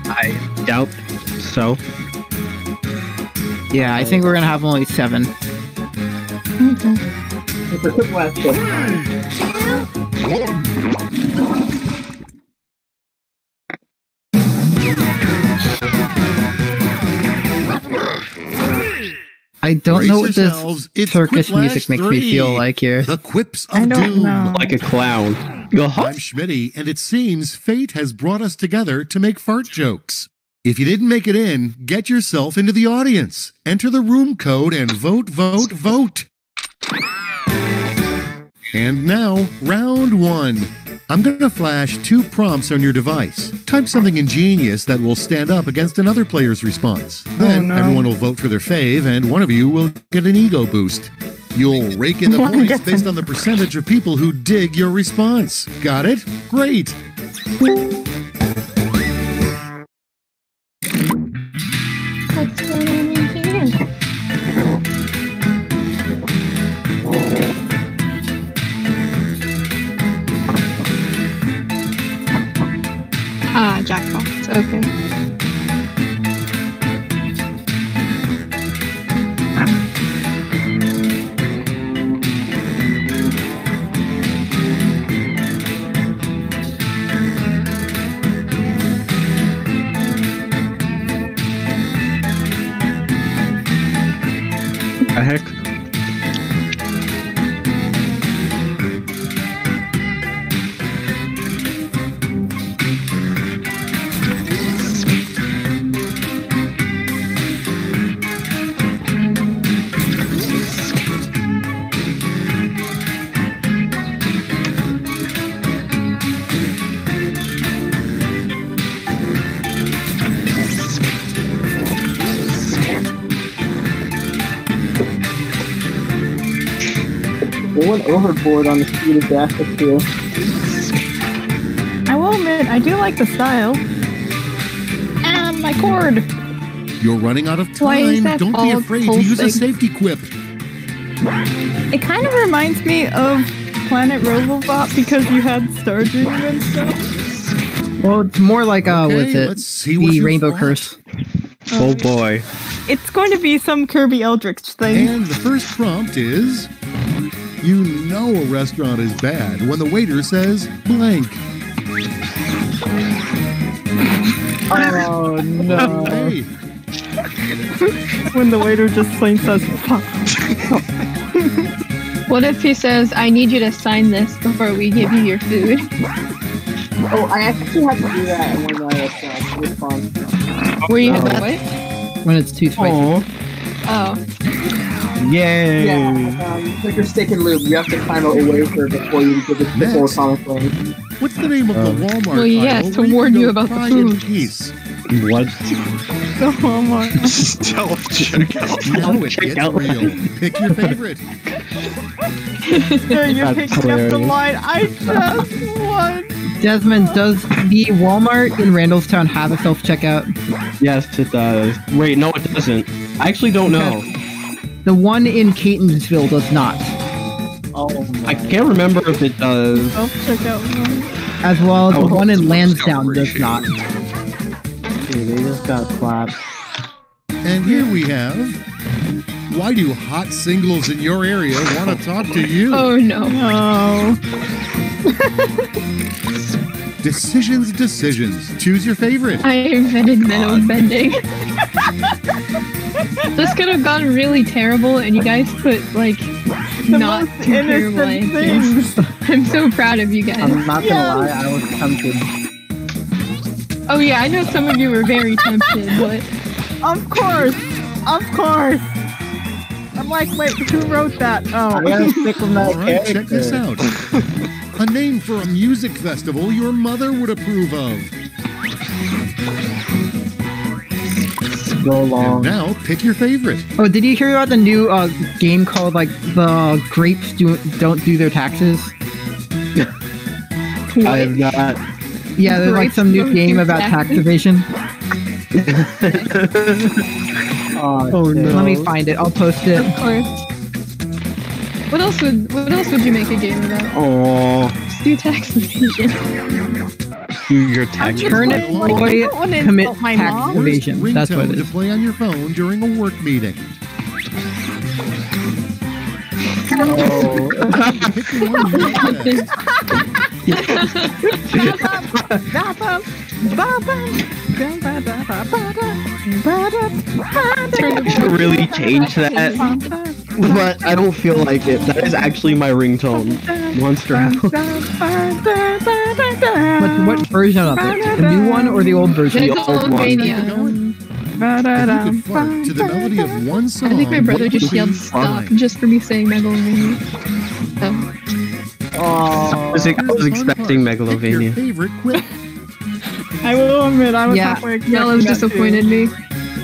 I doubt so. Yeah, I think we're gonna have only seven. Mm-hmm. It's I don't Brace know what this it's circus Quiplash music makes me feel like here. The quips of doom. Like a clown. Uh-huh. I'm Schmitty, and it seems fate has brought us together to make fart jokes. If you didn't make it in, get yourself into the audience. Enter the room code and vote, vote, vote. And now, round one. I'm going to flash two prompts on your device. Type something ingenious that will stand up against another player's response. Then no. everyone will vote for their fave, and one of you will get an ego boost. You'll rake in the points based on the percentage of people who dig your response. Got it? Great. Okay. Overboard on the speed of death here. I will admit, I do like the style. And my cord. You're running out of time. Don't be afraid to use a safety quip. It kind of reminds me of Planet Robobot because you had Stardream and stuff. Well, it's more like uh, Okay, what's it? let's see the Rainbow fought. Curse. Oh boy. It's going to be some Kirby Eldritch thing. And the first prompt is You know a restaurant is bad when the waiter says blank. Oh no. Hey, when the waiter just plain says fuck. What if he says, I need you to sign this before we give you your food? Oh, I actually had to do that in one of my restaurants. It was fun. Were you Oh. the what? When it's too spicy. Oh. Yay! Yeah, um, it's like your stick and lube. You have to climb a wafer before you give it the full Next. atomic flame. what's the name of the Walmart Well, yes, aisle to where you warn you about the cry in food. peace? What? the Walmart. Self checkout. Now it gets Checkout. real. Pick your favorite. There, you That's picked up the line. I just won. Desmond, does the Walmart in Randallstown have a self checkout? Yes, it does. Wait, no, it doesn't. I actually don't know. The one in Catonsville does not. Oh I can't remember if it does. Oh, Self checkout. As well as Oh, the one in Lansdowne does ratio. not. Dude, they just got clapped. And here we have Why do hot singles in your area want to talk to you? Oh no. No. Decisions, decisions. Choose your favorite. I invented metal bending. this could have gone really terrible, and you guys put like The not most terrible innocent answers. things. I'm so proud of you guys. I'm not gonna Yes. lie, I was tempted. Oh yeah, I know some of you were very tempted, but Of course. Of course. I'm like, wait, who wrote that? Oh. I Oh. gotta stick with my All right, character. check this out. a name for a music festival your mother would approve of. Go And now, pick your favorite. Oh, did you hear about the new uh, game called like the grapes do don't do their taxes? I have not. Yeah, there's like some new game about tax evasion. Oh, no. Let me find it. I'll post it. Of course. What else would What else would you make a game about? Oh, Let's do tax evasion. your tax. Turn it Like, I boy, don't wanna commit tax mom. evasion. That's what Ringtone it to play on your phone during a work meeting. Oh. Pick the one you like best. really change that, but I don't feel like it. That is actually my ringtone. Monster House. What, what version of it? The new one or the old version? The old one. If you could fart to the melody of one song, I think my brother just yelled stop find? just for me saying Megalovania. Oh. I was, I was expecting Pick oh. your Megalovania. Favorite quip. I will admit, I was Yeah. halfway Yell has expecting that too. disappointed me.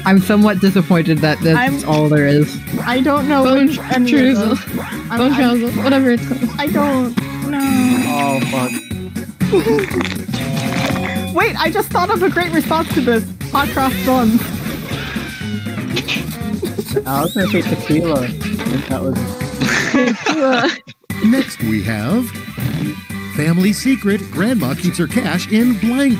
I'm somewhat disappointed that that's I'm- all there is. I don't know Bone which any of Truzel. those. I'm- Bone I'm- whatever it's called. I don't know. Oh fuck. Wait, I just thought of a great response to this. Hot cross buns. I was gonna say tequila. If that was. Next we have Family Secret. Grandma keeps her cash in blank.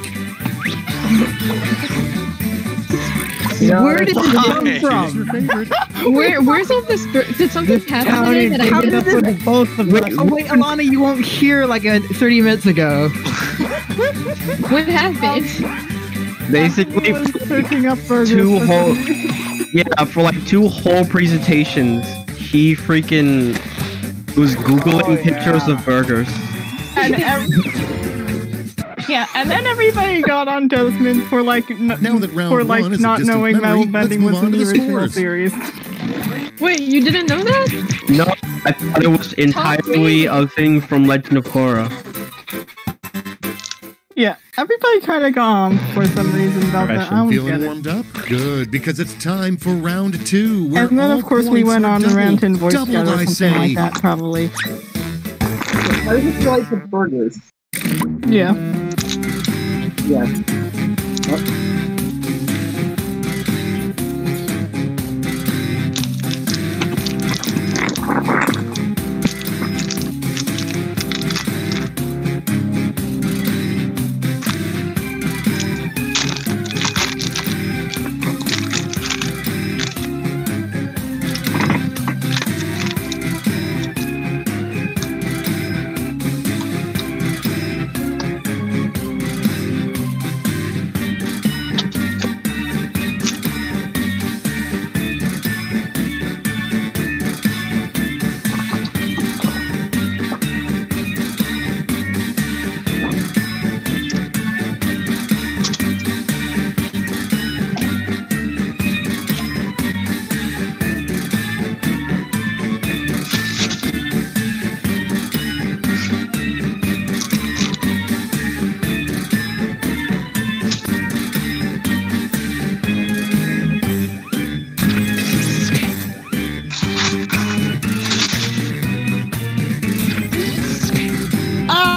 Where did this come Choose from? Where Where's all this? Did something happen How today did, that I didn't? did this, Both of wait, oh wait, Alana, you won't hear like a 30 minutes ago. What happened? Basically, searching up burgers. two for whole yeah for like two whole presentations. He freaking was googling Oh, pictures yeah. of burgers. and ev- yeah, and then everybody got on Desmond for like n- Now that round for like one is not distant knowing memory, metal bending was in the the original scores. series. Wait, you didn't know that? No, I thought it was entirely a thing from Legend of Korra. Yeah, everybody kind of gone for some reason about that. I don't Feeling get it. warmed up? Good, because it's time for round two. Where And then of course we went on the doubled. rant and voice Doubled, together, I something say. like that, probably. How did you like the burgers? Yeah. Yeah.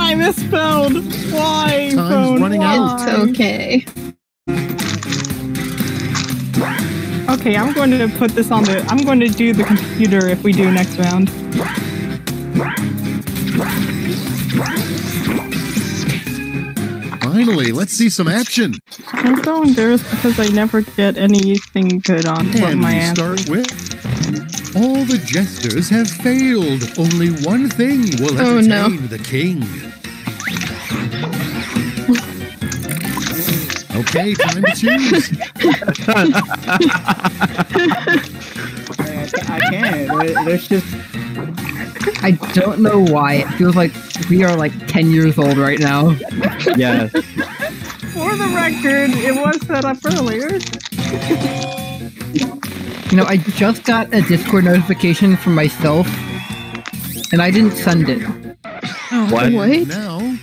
I misspelled. Why? Time's phone? running Why? out. It's okay. Okay, I'm going to put this on the. I'm going to do the computer if we do next round. Finally, let's see some action. I'm so embarrassed because I never get anything good on what And my we answer. start with all the jesters have failed. Only one thing will Oh, entertain no. the king. Okay, time to choose. I can't. There- There's just. I don't know why. It feels like we are like 10 years old right now. Yes. For the record, it was set up earlier. You know, I just got a Discord notification from myself, and I didn't send it. Oh, what? Now,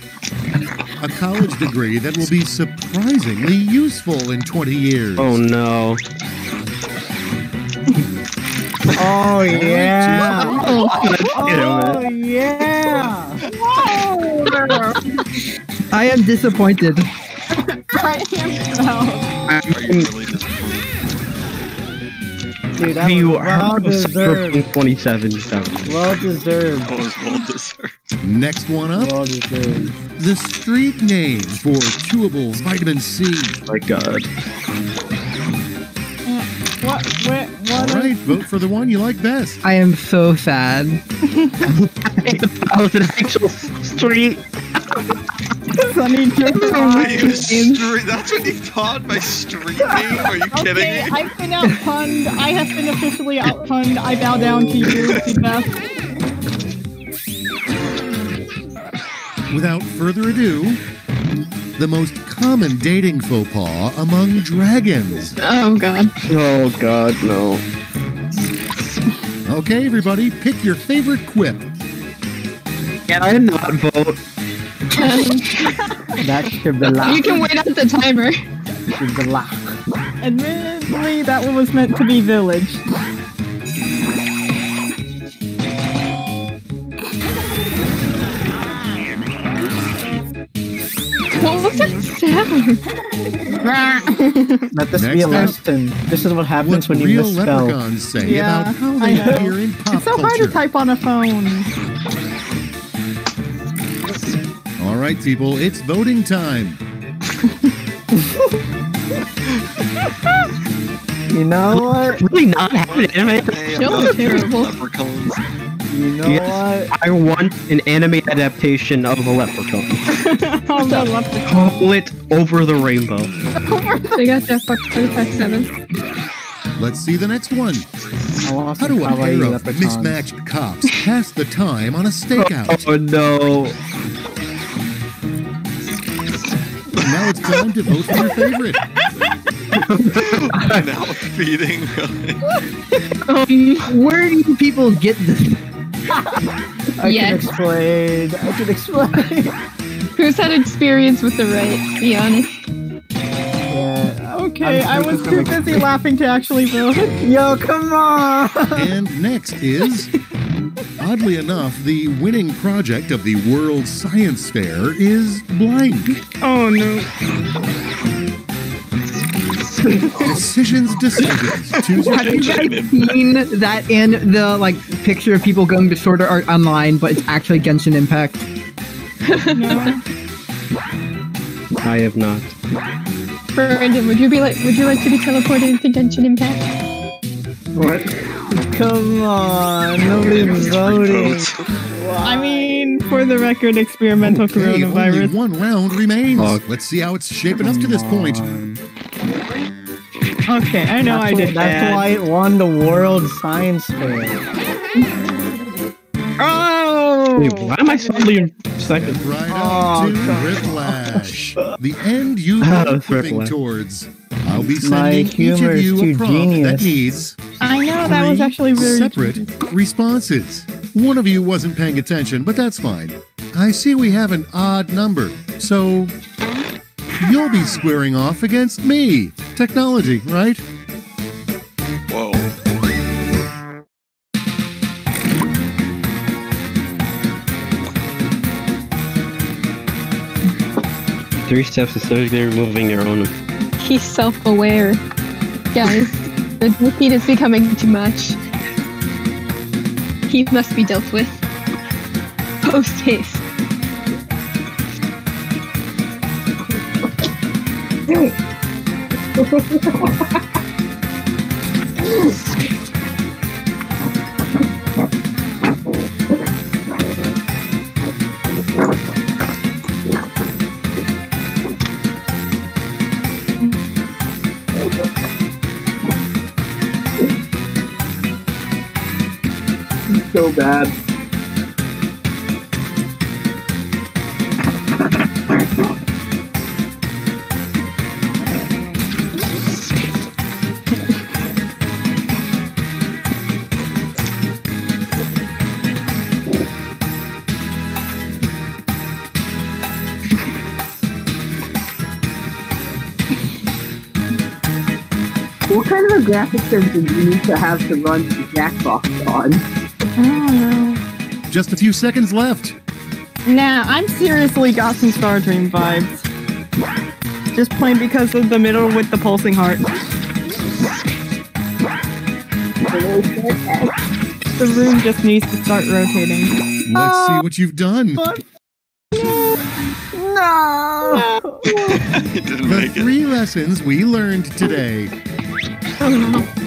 a college degree that will be surprisingly useful in 20 years. Oh no. Oh yeah. Oh, Oh yeah. I am disappointed. I am proud. Are you really disappointed? Dude, that you was are well deserved. Cyberpunk 2077. Well deserved. That was well deserved. Next one up, Well deserved. the street name for chewables vitamin C. My God. What? What? All What? right, vote for the one you like best. I am so sad. I was an actual street. Sunny just Wait, you street, that's what you thought my street name? Are you kidding Okay, me? I've been outpunned. I have been officially outpunned. I bow down to you, Beth. Without further ado, the most common dating faux pas among dragons. Oh god. Oh God, no. Okay, everybody, pick your favorite quip. Can I not vote? That should be loud. you can wait out the timer. Should be loud. Admittedly, that one was meant to be village. What was that sound? Let this Next be a up. lesson. This is what happens What when you misspell. Yeah, about how I they know. in pop It's so hard to type on a phone. All right, people, it's voting time. You know what? Really not having anime. Hey, Show I'm was not here terrible. leprechauns. You know Yes, what? I want an anime adaptation of a leprechaun. oh, the leprechaun. Call it Over the Rainbow. They got that fuck 7. Let's see the next one. I How do a pair of mismatched cops pass the time on a oh, stakeout? Oh no. Now it's time to vote for your favorite. I'm now feeding. Um, where do people get this? I Yes. can explain. I can explain. Who's had experience with the right? Be honest. yeah. Okay, I'm I sure was too busy laughing to actually vote. Yo, come on. And next is, oddly enough, the winning project of the World Science Fair is blank. Oh no. Decisions, decisions. Have you guys seen that in the like picture of people going to Sword Art Online, but it's actually Genshin Impact? No. I have not. Brandon, would you be like would you like to be teleported into Genshin Impact? What? Come on. Nobody's voting. I mean, for the record, experimental Okay, only coronavirus. one round remains. Oh. Let's see how it's shaping up to this point. Okay, I know that's I wh- did That's bad. why it won the World Science Fair. Oh! Wait, why am I suddenly in second? Right Oh, up to God. Whiplash. The end you've Oh, been moving towards. I'll be My sending each humor of you a too prompt that needs I know that was actually very separate responses. One of you wasn't paying attention, but that's fine. I see we have an odd number, so you'll be squaring off against me. Technology, right? Whoa. Three steps to surgically removing your own. He's self-aware. Guys, the defeat is becoming too much. He must be dealt with. Post haste. so bad. What kind of a graphics engine do you need to have to run Jackbox on? I don't know. Just a few seconds left. Nah, I'm seriously got some Star Dream vibes. Just plain because of the middle with the pulsing heart. The room just needs to start rotating. Let's see ah, what you've done. No. The three lessons we learned today.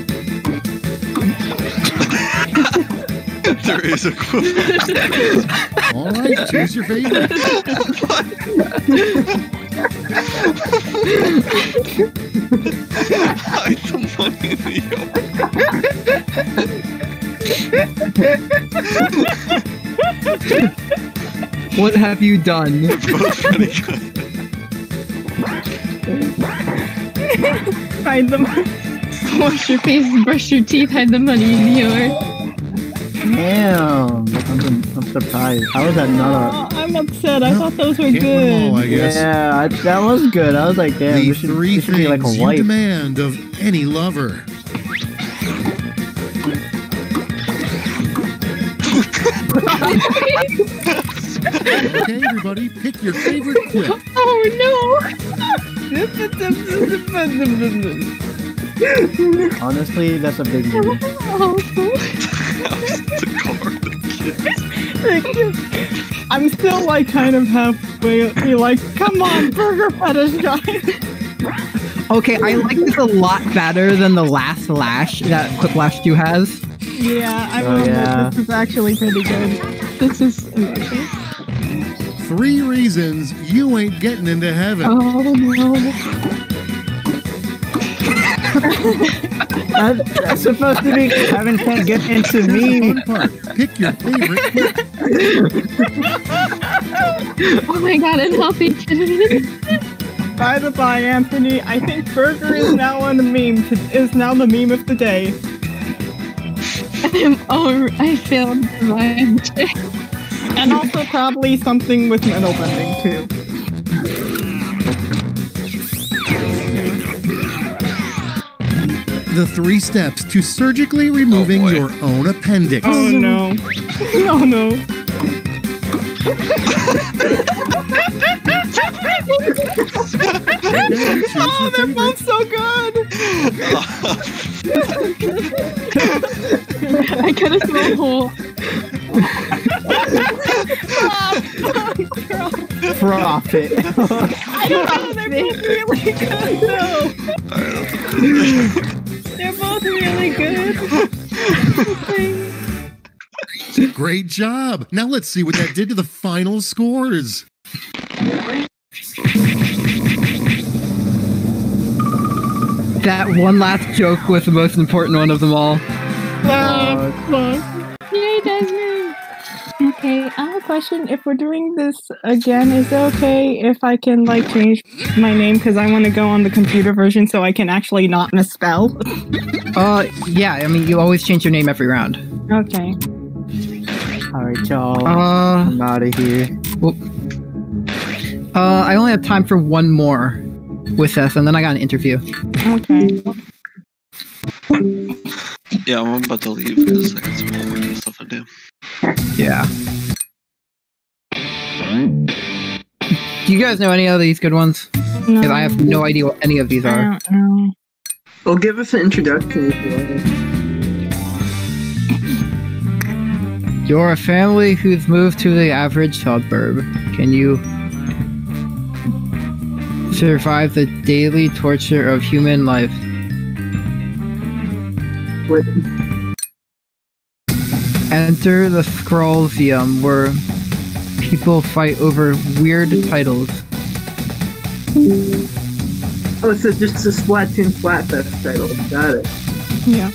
there is a All right, choose your favorite. Hide the money in the What have you done? Hide them. Wash your face, brush your teeth, hide the money in the yard. Damn. I'm, I'm surprised. How is that not Oh, I'm upset. I thought those were good. them all, I guess. Yeah, I, that was good. I was like, damn, the this should, three this should be like things a you demand of any lover. okay, everybody, pick your favorite quip. Oh no! Honestly, that's a big movie. I'm still like kind of halfway. Be like, come on, burger fetish guy. Okay, I like this a lot better than the last lash that Quiplash 2 has. yeah, I Oh, remember yeah. this is actually pretty good. This is amazing. Three reasons you ain't getting into heaven. Oh no. That- that's supposed to be Kevin can't get into me. Pick your favorite quip. Oh my god, unhealthy kitties. By the by, Anthony, I think burger is now on the meme. Is now the meme of the day. I'm all, I failed mine. And also probably something with metal bending too. The three steps to surgically removing your own appendix. Oh no. Oh no. oh, they're both so good. I cut a small hole. Profit. I don't know. They're both really good though. They're really good. Great job. Now let's see what that did to the final scores. That one last joke was the most important one of them all. Uh, Yay, Desmond. Okay, I have a question. If we're doing this again, is it okay if I can like change my name because I want to go on the computer version so I can actually not misspell? Uh, yeah, I mean, you always change your name every round. Okay. All right, y'all. Uh, I'm out of here. Uh, I only have time for one more with this, and then I got an interview. Okay. Yeah, I'm about to leave because I got some homework and stuff to do. Yeah. Do you guys know any of these good ones? Because I have no idea what any of these are. know. Well, give us an introduction if you want. You're a family who's moved to the average suburb. Can you survive the daily torture of human life? Enter the Scrollsium, where people fight over weird titles. Oh, so just a Splatoon Splatfest title. Got it. Yeah.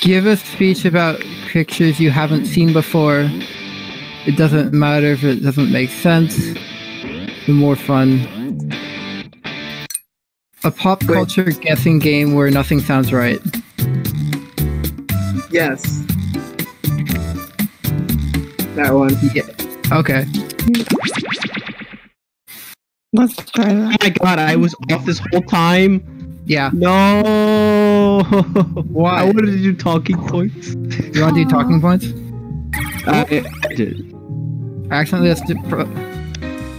Give a speech about pictures you haven't seen before. It doesn't matter if it doesn't make sense. The more fun. A pop culture guessing game where nothing sounds right. Yes. That one. Yeah. Okay. Let's try that. Oh my god, I was off this whole time. Yeah. No. Why? I wanted to do talking points. You want to do talking points? I, I did. I accidentally just did pro-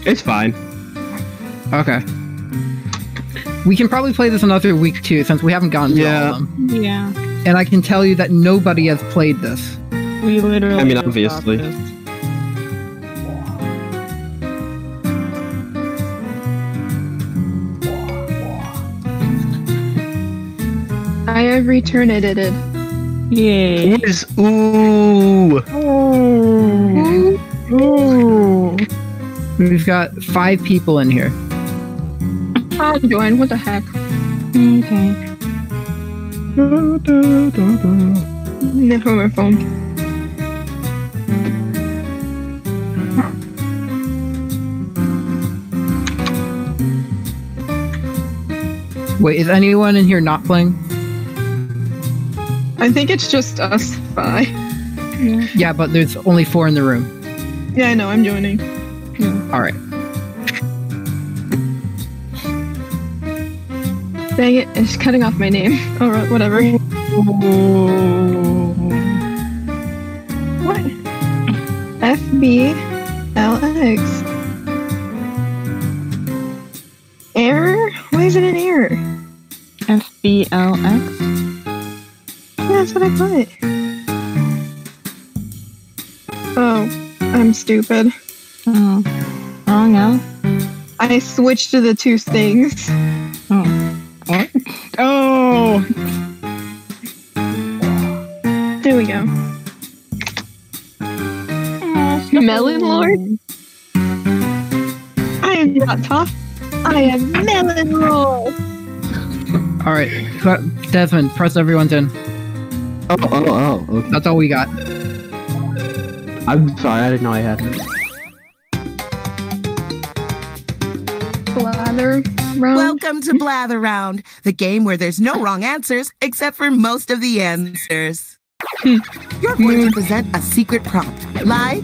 It's fine. Okay. We can probably play this another week too, since we haven't gotten to all of them. Yeah. And I can tell you that nobody has played this. We literally. I mean, obviously. I have returned it. Yay. What is ooh? Ooh. Ooh. We've got five people in here. I'll join. What the heck? Okay. Never my phone. Wait, is anyone in here not playing? I think it's just us five. Yeah. Yeah, but there's only four in the room. Yeah, I know. I'm joining. All right. Dang it! It's cutting off my name. Alright, whatever. What? F B L X. Error? Why is it an error? F B L X. Yeah, that's what I put. Oh, I'm stupid. Oh. Wrong L. I switched to the two things. Oh. What? Oh. There we go. Oh, melon Lord? I am not tough. I am Melon Lord. All right. Cl- Desmond, press everyone's in. Oh, oh, oh. Okay. That's all we got. I'm sorry, I didn't know I had it. Blather round. Welcome to Blather Round, the game where there's no wrong answers except for most of the answers. You're going to present a secret prompt, like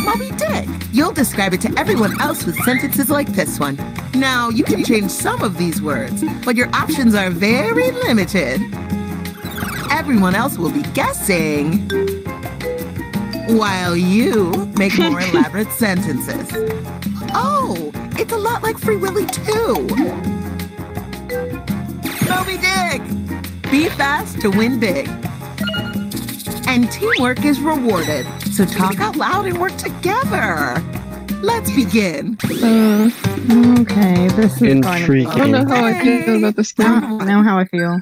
Moby Dick. You'll describe it to everyone else with sentences like this one. Now, you can change some of these words, but your options are very limited. Everyone else will be guessing while you make more elaborate sentences. Oh, it's a lot like Free Willy too. Moby Dick! Be fast to win big. And teamwork is rewarded, so talk out loud and work together. Let's begin. Uh, okay, this is going to Intriguing. I don't know how I feel about this I game. don't know how I feel.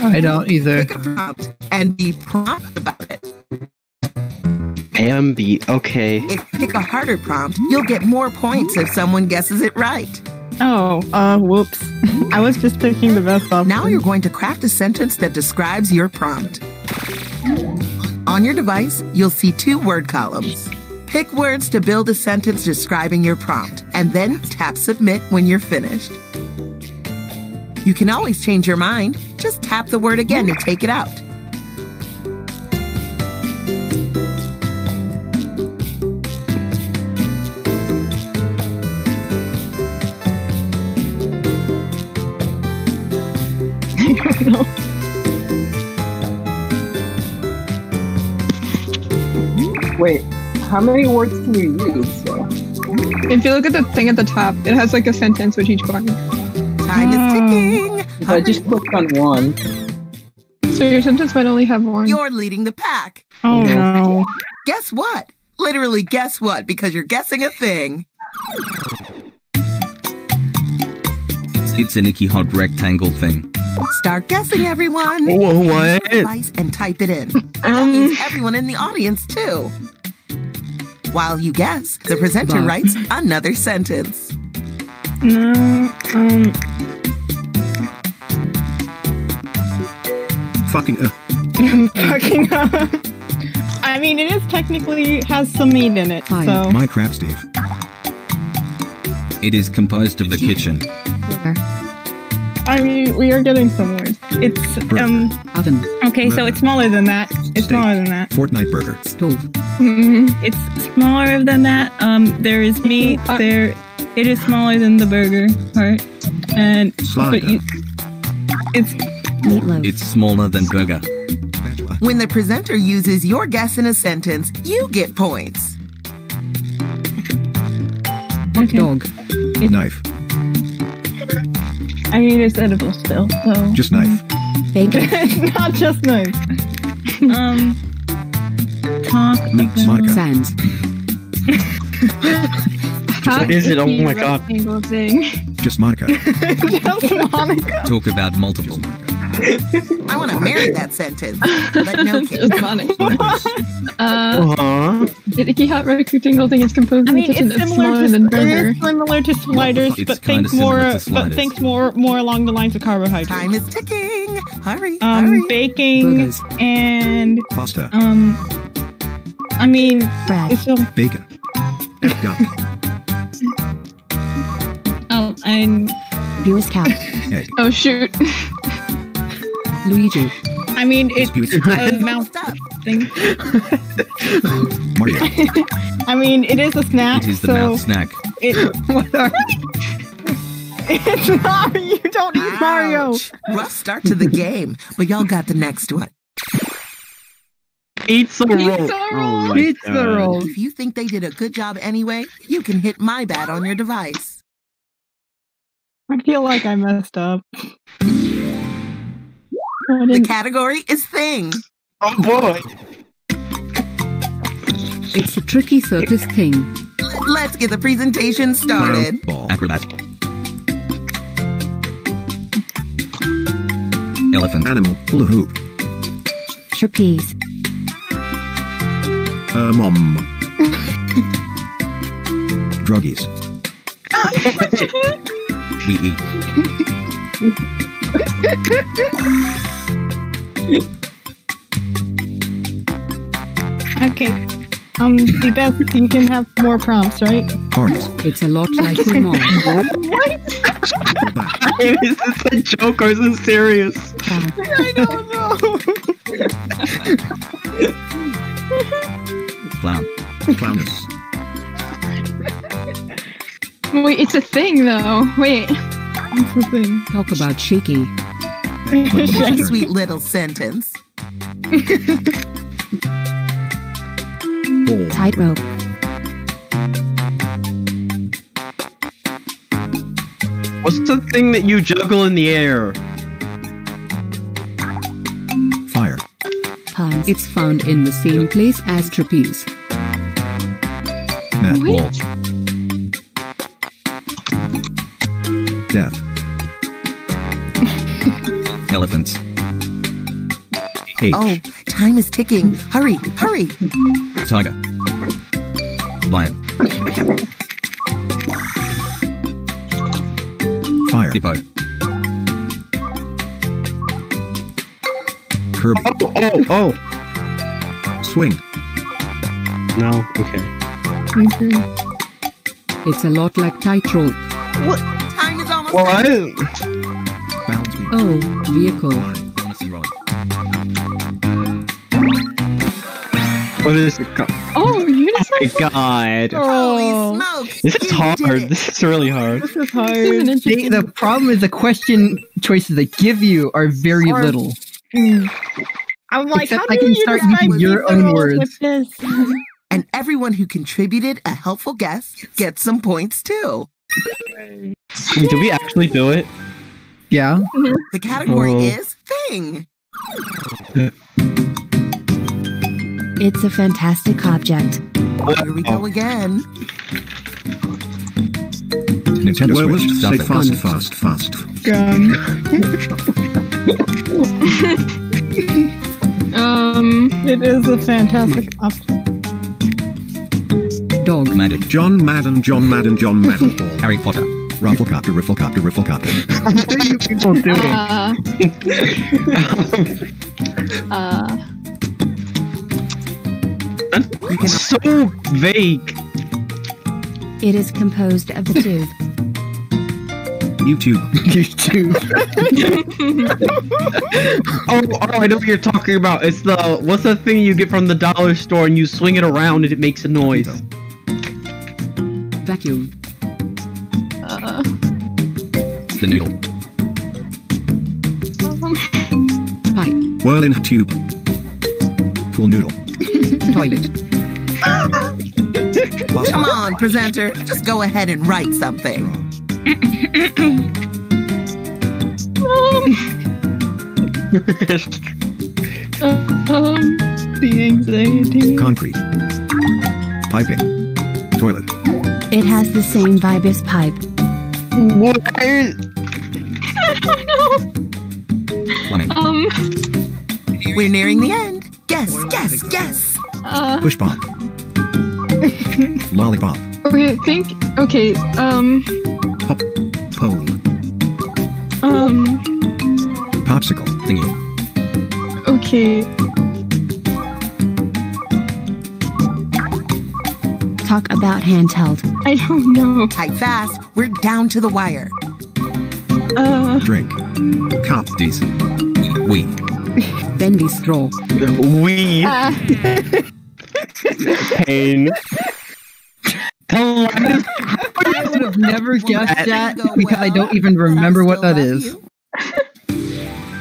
I don't either. Pick a prompt and be prompt about it. Ambi. Okay. If you pick a harder prompt, you'll get more points if someone guesses it right. Oh, uh, whoops. I was just picking the best option. Now you're going to craft a sentence that describes your prompt. On your device, you'll see two word columns. Pick words to build a sentence describing your prompt, and then tap submit when you're finished. You can always change your mind. Just tap the word again to take it out. Wait, how many words can you use? If you look at the thing at the top, it has like a sentence with each button. Time is ticking. If I just clicked on one. So your sentence might only have one. You're leading the pack. Oh no. Guess what? Literally, guess what? Because you're guessing a thing. It's an icky hot rectangle thing. Start guessing, everyone. Whoa, what? Use device and type it in. That means everyone in the audience too. While you guess, the presenter Bob. writes another sentence. No, um, Fucking. Uh, fucking up. I mean, it is technically has some meat in it, so. my crap, Steve. It is composed of the kitchen. I mean, we are getting somewhere. It's um. Oven. Okay, so it's smaller than that. It's smaller than that. Fortnite burger. Stove. It's smaller than that. Um, there is meat. There, it is smaller than the burger part, and Slager. but you, it's Meatloaf. It's smaller than burger. When the presenter uses your guess in a sentence, you get points. Okay. Dog. Knife. I mean, it's edible still, so. Just knife. Bacon. Not just knife. Um. Talk Meat. Monica. Sands. What is it? Oh my god. Rectangle thing. Just Monica. just Monica. Talk about multiple. I want to marry that sentence. But no kidding. Uh, Uh-huh. the Icky Hot Rectangle thing is composed I in the mean, kitchen it's that's similar smaller to, than burger. is similar to sliders, It's but think more, but think more, more along the lines of carbohydrates. Time is ticking. Hurry, um, hurry. baking Burgers. and Pasta. um, I mean, it's still, Bacon. Duck. oh, and Viewers count. Egg. Oh shoot. Luigi. I mean, it's a mouth thing. Mario. I mean, it is a snack. It is the so mouth snack. It, it's not. You don't eat Mario. Rough start to the game, but y'all got the next one. Pizza roll. Pizza Oh my Pizza God. rolls. If you think they did a good job anyway, you can hit my bat on your device. I feel like I messed up. The category is thing. Oh boy. It's a tricky circus thing. Let's get the presentation started. Ball. Acrobat. Elephant. Animal. Hula hoop. Trapeze. Uh, mom. Druggies. we eat. Okay. Um, the best you can have more prompts, right? Parties. It's a lot like your mom. is this a joke or is this serious? I don't know. Clown. Clowness. Wait, it's a thing though. Wait. What's the thing? Talk about shaky. Sweet little sentence. Tightrope. What's the thing that you juggle in the air? Fire. Puns. It's found in the same place as trapeze. Net What? ball. Death. Elephants. H. Oh, time is ticking. Hurry, hurry. Tiger. Lion. Fire. Hippo. Curb. Oh, oh, oh. Swing. No, okay. It's a lot like tightrope. What? Time is almost Well. I, Bounce me. Oh, vehicle. What is it called? Oh, you Oh my god. Holy smokes. This is hard. This is really hard. This is hard. This is an The, problem is the question choices they give you are very Or- little. Mm. I'm like, Except how I do can you start using your pizza own words. And everyone who contributed a helpful guess gets some points too. Wait, Did we actually do it? Yeah. The category Oh. is thing. It's a fantastic object. Here we go again. Nintendo Where was Switch. it? Say Stuff it. fast, fast, fast. Gun. Um, It is a fantastic object. Dog. Magic. John Madden, John Madden, John Madden. Harry Potter. Rufflecopter, Rifflecopter, Rifflecopter. What are you people doing? uh, uh, It's so vague. it is composed of the tube. YouTube. YouTube. Oh, oh, I know what you're talking about. It's the what's the thing you get from the dollar store and you swing it around and it makes a noise. Vacuum. Uh, The noodle. pipe. Whirl in a tube. Full noodle. Toilet. Come on, presenter. Just go ahead and write something. um, the anxiety. Concrete. Piping. Toilet. It has the same vibe as pipe. What? Plumbing. Um, We're nearing the end. Guess, guess, guess. uh, Push bomb. Lollipop. okay, I think, okay, um, Pop. Pole. um, Popsicle. Thingy. okay, Talk about handheld. I don't know. Type fast. We're down to the wire. Uh, Drink. Cup. Decent. We. Bendy straw. We. uh, Pain. Tell I would have never guessed that because I don't even remember what that is.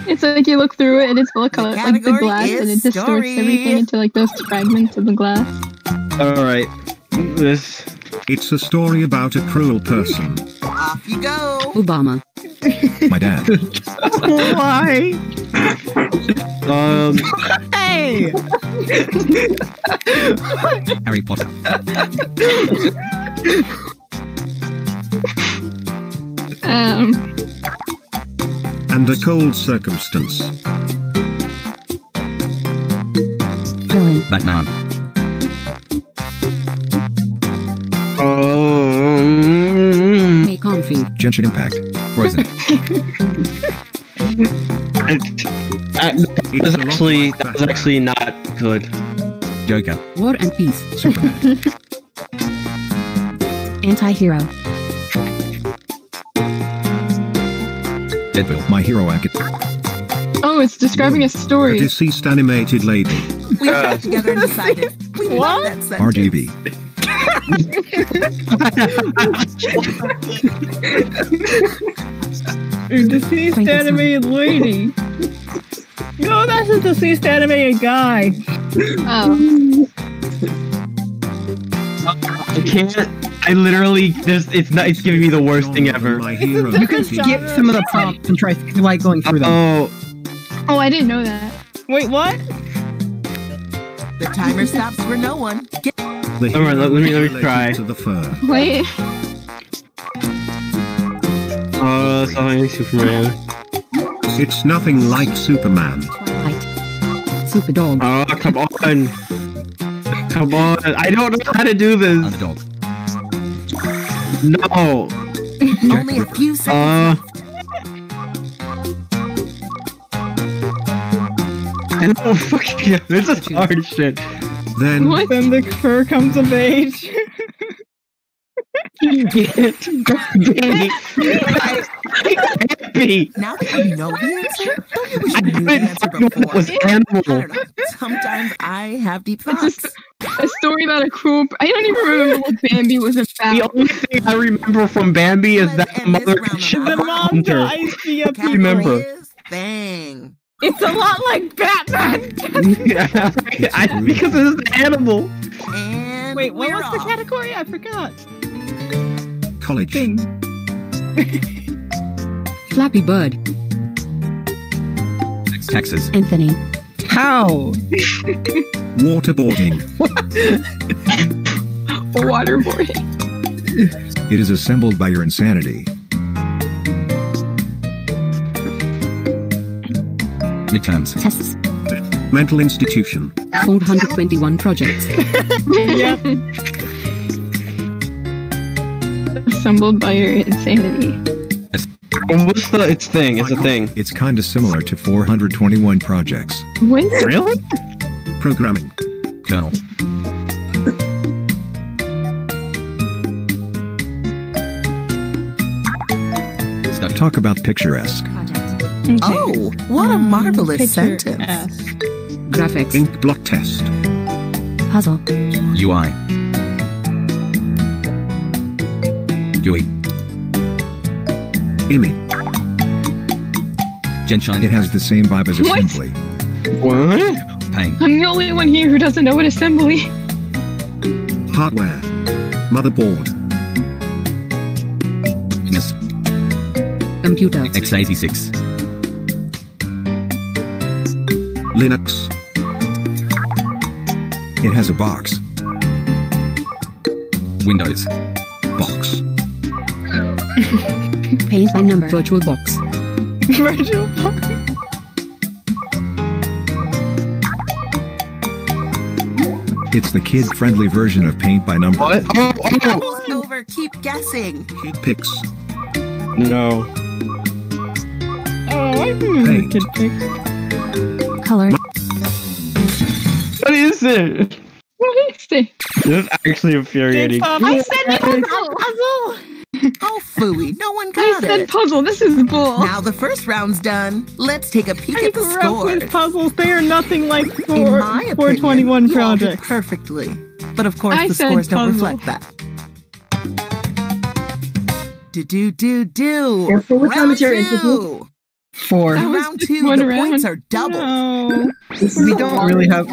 it's like you look through it and it's full of color, like the glass, and it distorts story. everything into like those fragments of the glass. All right. This. It's a story about a cruel person. Off you go. Obama. My dad. Why? Um. Hey! Harry Potter. Um, And a cold circumstance. Villain. Batman. Um. Make comfy. Genshin Impact. Frozen. That was actually that was actually not good. Joker. War and Peace. Superman. Anti-hero. Deadpool. My Hero Academia. oh, it's describing a A story. deceased animated lady. We got together and decided. We love that sentence. RGB. A deceased Frankenstein. animated lady. No, that's a deceased animated guy. Oh, I can't. I literally. There's. It's not. It's giving me the worst thing ever. You can skip some of the prompts and try like going through them. Oh. oh, I didn't know that. Wait, what? The timer stops for no one. Get The All right, let- let me- let me try. To the fur. Wait, Oh, Uh. Something like Superman. It's nothing like Superman. Twilight. Super dog. Oh, come on. Come on. I don't know how to do this. Underdog. No. only a few seconds. Uh. I don't fucking. yeah, This is hard shit. Then what? Then the fur comes of age. Happy. Now that you know the answer, don't you wish you knew the answer before? was I animal. don't know. Sometimes I have deep thoughts. just a story about a cruel. I don't even remember what Bambi was a The only thing I remember from Bambi is that the And this mother round of shot the applause mom dies via Category remember. is Thing. It's a lot like Batman. Yeah, I, because it is an animal. And Wait, what we're was the category? I forgot. college. Thing. Flappy Bird. Texas. Anthony. How? Waterboarding. Waterboarding. It is assembled by your insanity. Midterms. Tests. Mental institution. 421 projects. Yep. Assembled by your insanity. And what's the? It's thing. It's a thing. It's kinda similar to 421 projects. What? Really? Programming. Kernel. Talk about picturesque. Oh, what a marvelous Picture sentence. S. Graphics. Ink blot test. Puzzle. UI. UI. Image. Genshin. It has the same vibe as What? assembly. What? Paint. I'm the only one here who doesn't know what assembly. Hardware. Motherboard. Miss Computer. x86. Linux. It has a box. Windows. Box. Paint by number. Virtual box. Virtual box. It's the kid-friendly version of Paint by Number. What? Oh, Almost over. Keep guessing. Kid Pix. No. Oh, I remember Kid Pix. Color. What is it? What is it? This is actually infuriating. Um, I said puzzle. Oh, phooey. No one got it. I got said it. puzzle. This is bull. Now the first round's done. Let's take a peek I at the grew up scores. with puzzles. They are nothing like In my opinion, 421 you projects. perfectly. But of course, I the said scores don't reflect that. Do do do do. Yeah, so what time is your interview? Four. In round two, one the round. points are doubled. No. We don't really have.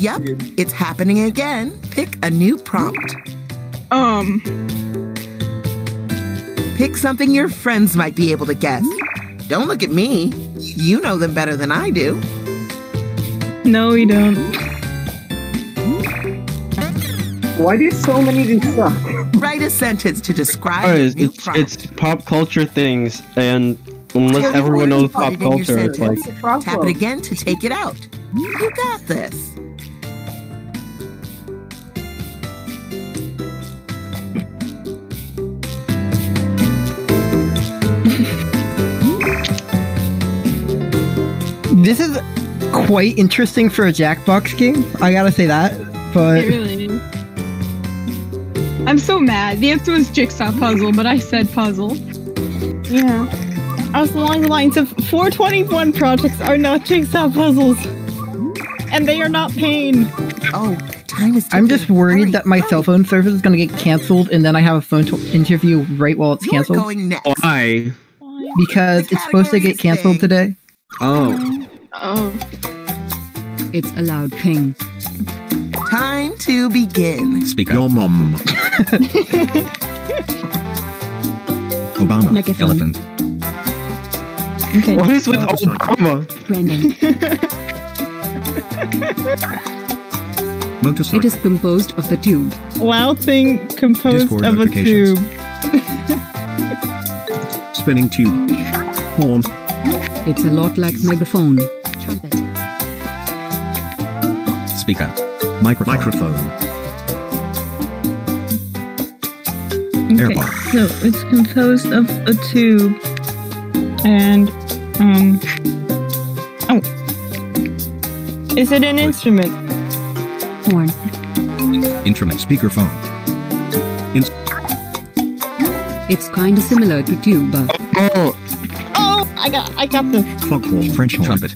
Yep, it's happening again. Pick a new prompt. Um, Pick something your friends might be able to guess. Don't look at me. You know them better than I do. no, we don't. Why do so many of these suck? Write a sentence to describe Guys, the it's, it's pop culture things, and unless Tell everyone where knows pop it in your culture, it's like. Tap it again to take it out. You got this. This is quite interesting for a Jackbox game. I gotta say that. But It really is. I'm so mad. The answer was jigsaw puzzle, but I said puzzle. Yeah. I was along the lines of 421 projects are not jigsaw puzzles. And they are not pain. Oh, time is I'm just worried that my cell phone service is gonna get canceled, and then I have a phone interview right while it's canceled. going next. why? Because it's supposed to get canceled today. Oh. Oh. It's a loud ping. Time to begin. Speaker. Your mom. Obama. Megaphone. Elephant. Okay. What is with Obama? Brendan. Motorcycle. It is composed of the tube. Wow thing composed Discord of a tube. Spinning tube. Horn. It's a lot like megaphone. Trumpet. Speaker. Microphone. Microphone. Okay, Airbar. so it's composed of a tube and um oh is it an instrument? Horn. Instrument. Speakerphone. It's kinda similar to tube, but Oh, Oh, I got I got this. Clock wall. French horn. Trumpet.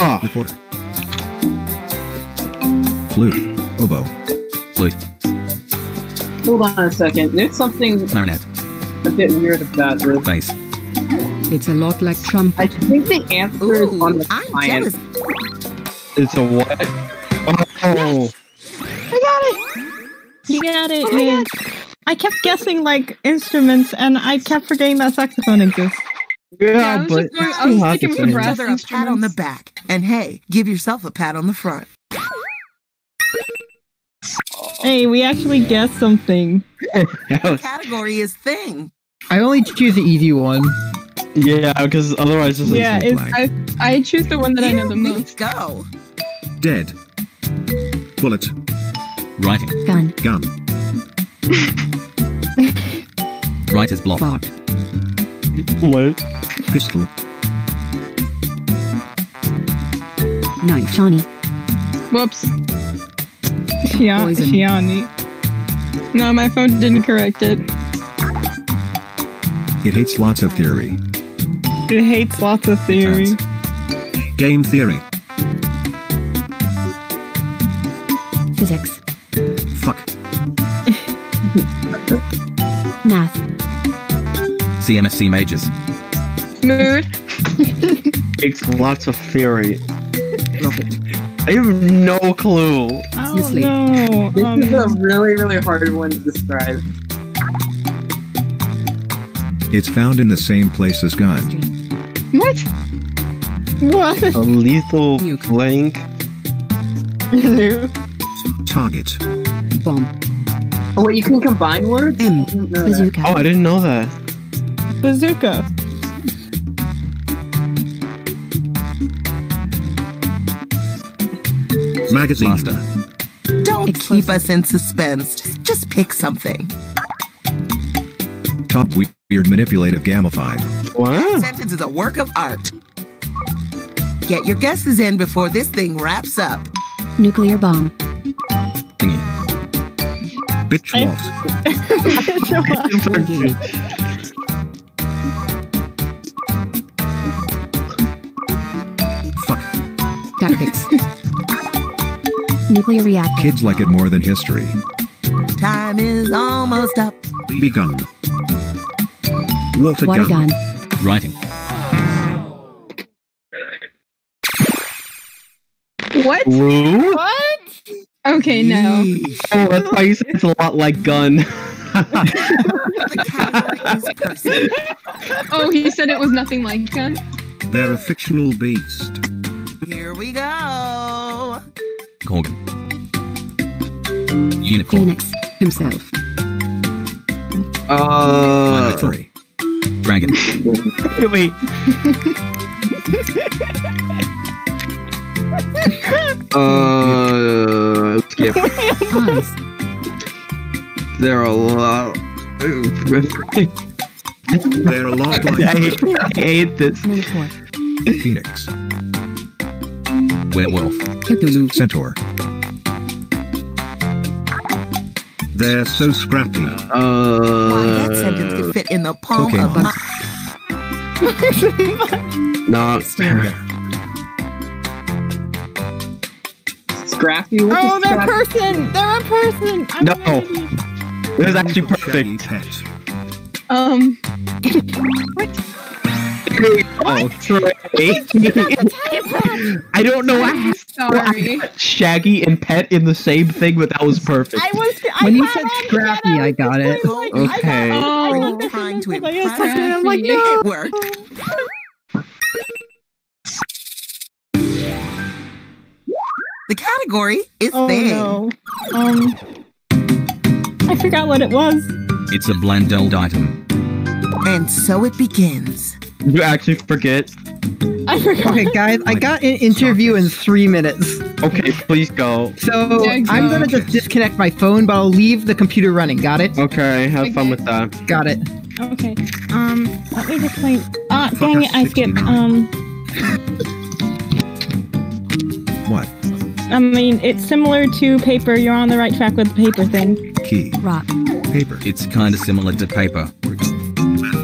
ah, Recorder. Flute. Oboe. Flute. Hold on a second. There's something Clarinet. A bit weird about this. Bass. it's a lot like Trump. I think the answer is on the I'm client. jealous. it's a what? Oh, I got it. You got it. Oh yeah. I kept guessing like instruments and I kept forgetting that saxophone exists. yeah, I was but just going- I was still thinking has for to brass a pat on the back. And hey, give yourself a pat on the front. Hey, we actually guessed something. Yes. Category is thing. I only choose the easy one. Yeah, because otherwise it's Yeah, it's I I choose the one that I know the Here we most. go. Dead. Bullet. Writing. Gun. Gun. Writer's block. Fart. what? Pistol. Knife. Shani. Whoops. Shia- Poison. Shiani. No, my phone didn't correct it. It hates lots of theory. It hates lots of theory. Game theory. Physics. Fuck. Math. CMSC majors. Mood. Takes lots of theory. Rocket. I have no clue. Oh Seriously. no. This Um, is a really, really hard one to describe. It's found in the same place as gun. What? what? A lethal blank. Target. Bomb. Oh, wait, you can combine words? M. I didn't know that. Bazooka. Oh, I didn't know that. Bazooka. Magazine. Master. Don't keep us in suspense. Just pick something. Top weird manipulative gamified. Wow. Sentence is a work of art. Get your guesses in before this thing wraps up. Nuclear bomb. Thingy. Bitch lost. Fuck. Tactics. Nuclear reactor. Kids like it more than history. Time is almost up. Begun. Water Water gun. gun. Writing. What? Blue? What? Okay, no. Oh, that's why you said it's a lot like gun. Oh, he said it was nothing like gun. They're a fictional beast. Here we go. Gorgon. Unicorn. Phoenix. Himself. Uh, Three. Dragon. wait. Uh, skip. Eyes. There are a lot. there are a lot I like hate, I hate this. Minotaur. Phoenix. Werewolf. Cthulhu. Centaur. They're so scrappy. Why, that sentence Uh, could fit in the palm Okay. of my no. Scrappy? Oh, they're a scrappy? person. They're a person. I'm No. ready. It was actually Shaggy perfect. pet. Oh, Trey. I don't know why sorry. Shaggy and Pet in the same thing, but that was perfect. I was. I When you said Scrappy, Jedi, I got it. like, Okay. I got, oh, I trying to impress. I'm like, no. It worked. The category is Oh thing. no. Um, I forgot what it was. It's a blandeld item. And so it begins. You actually forget. I forgot. Okay, guys, I got an interview in three minutes. Okay, please go. So Yeah, go. I'm gonna just disconnect my phone, but I'll leave the computer running. Got it? Okay, have fun with that. Got it. Okay. Um, let me just play. Ah, dang it! I skipped. Um, What? I mean, it's similar to paper. You're on the right track with the paper thing. Key. Rock. Paper. It's kind of similar to paper.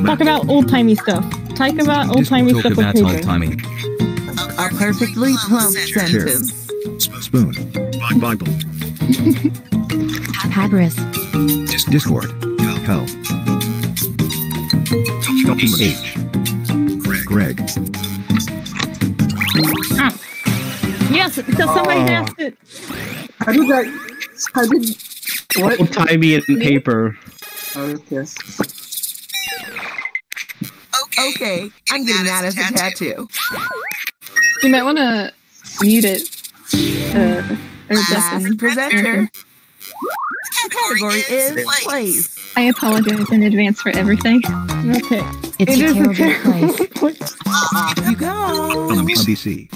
Talk about old timey stuff. Talk about old timey Talk stuff with about old paper. timey. A perfectly plump sentence. Spoon. Bible. Hagris. Discord. Hell. H. Greg. Ah. Yes, because somebody Oh. asked it. How did that? How did? What? Old timey and paper. Okay. Okay, I'm getting that as a tattoo. You might want to mute it. Uh, or Last presenter. The category is place. I apologize in advance for everything. Okay. It's It a is a terrible place. Off you go. ABC.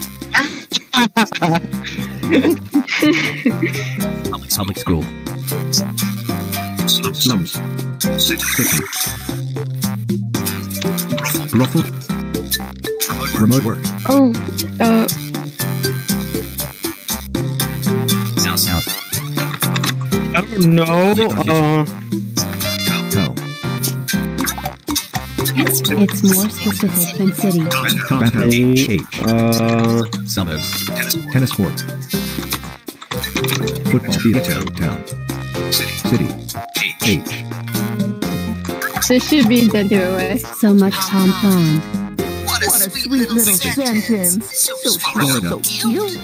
Public school. Slums. City. Brothel. Remote work. Oh, uh, House. House. I don't know. Uh, Hell. It's more specific than city. H. uh, Suburbs. Tennis court. Football field. Town. City. City. H. This should be the doorway. So much Tom Tom. What a sweet, sweet little sentence. sentence. So, so so cute.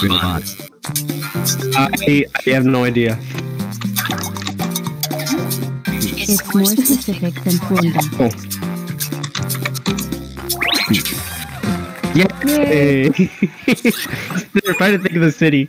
Goodbye. I, I have no idea. It's more specific than Florida. Oh. Yay! They're trying to think of the city.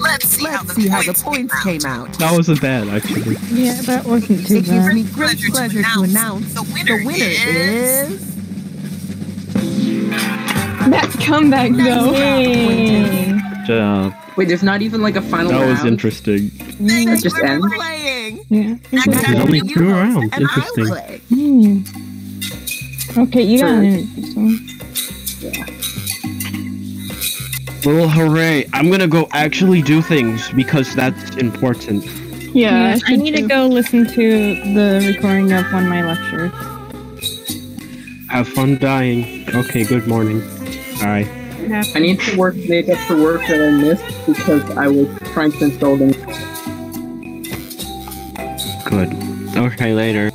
Let's see, how, the points came out. That wasn't bad, actually. Yeah, that wasn't too It gives me great pleasure to announce the winner, the winner is... That comeback though. Uh, Wait, there's not even like a final that was round. interesting. It just ends. Yeah. There's only two rounds. Interesting. Hmm. Okay, you got it. Well, hooray! I'm gonna go actually do things because that's important. Yeah, Yeah, I need to go listen to the recording of one of my lectures. Have fun dying. Okay, good morning. I need to work make up for work that I missed because I was trying to install them. Good. Okay, later.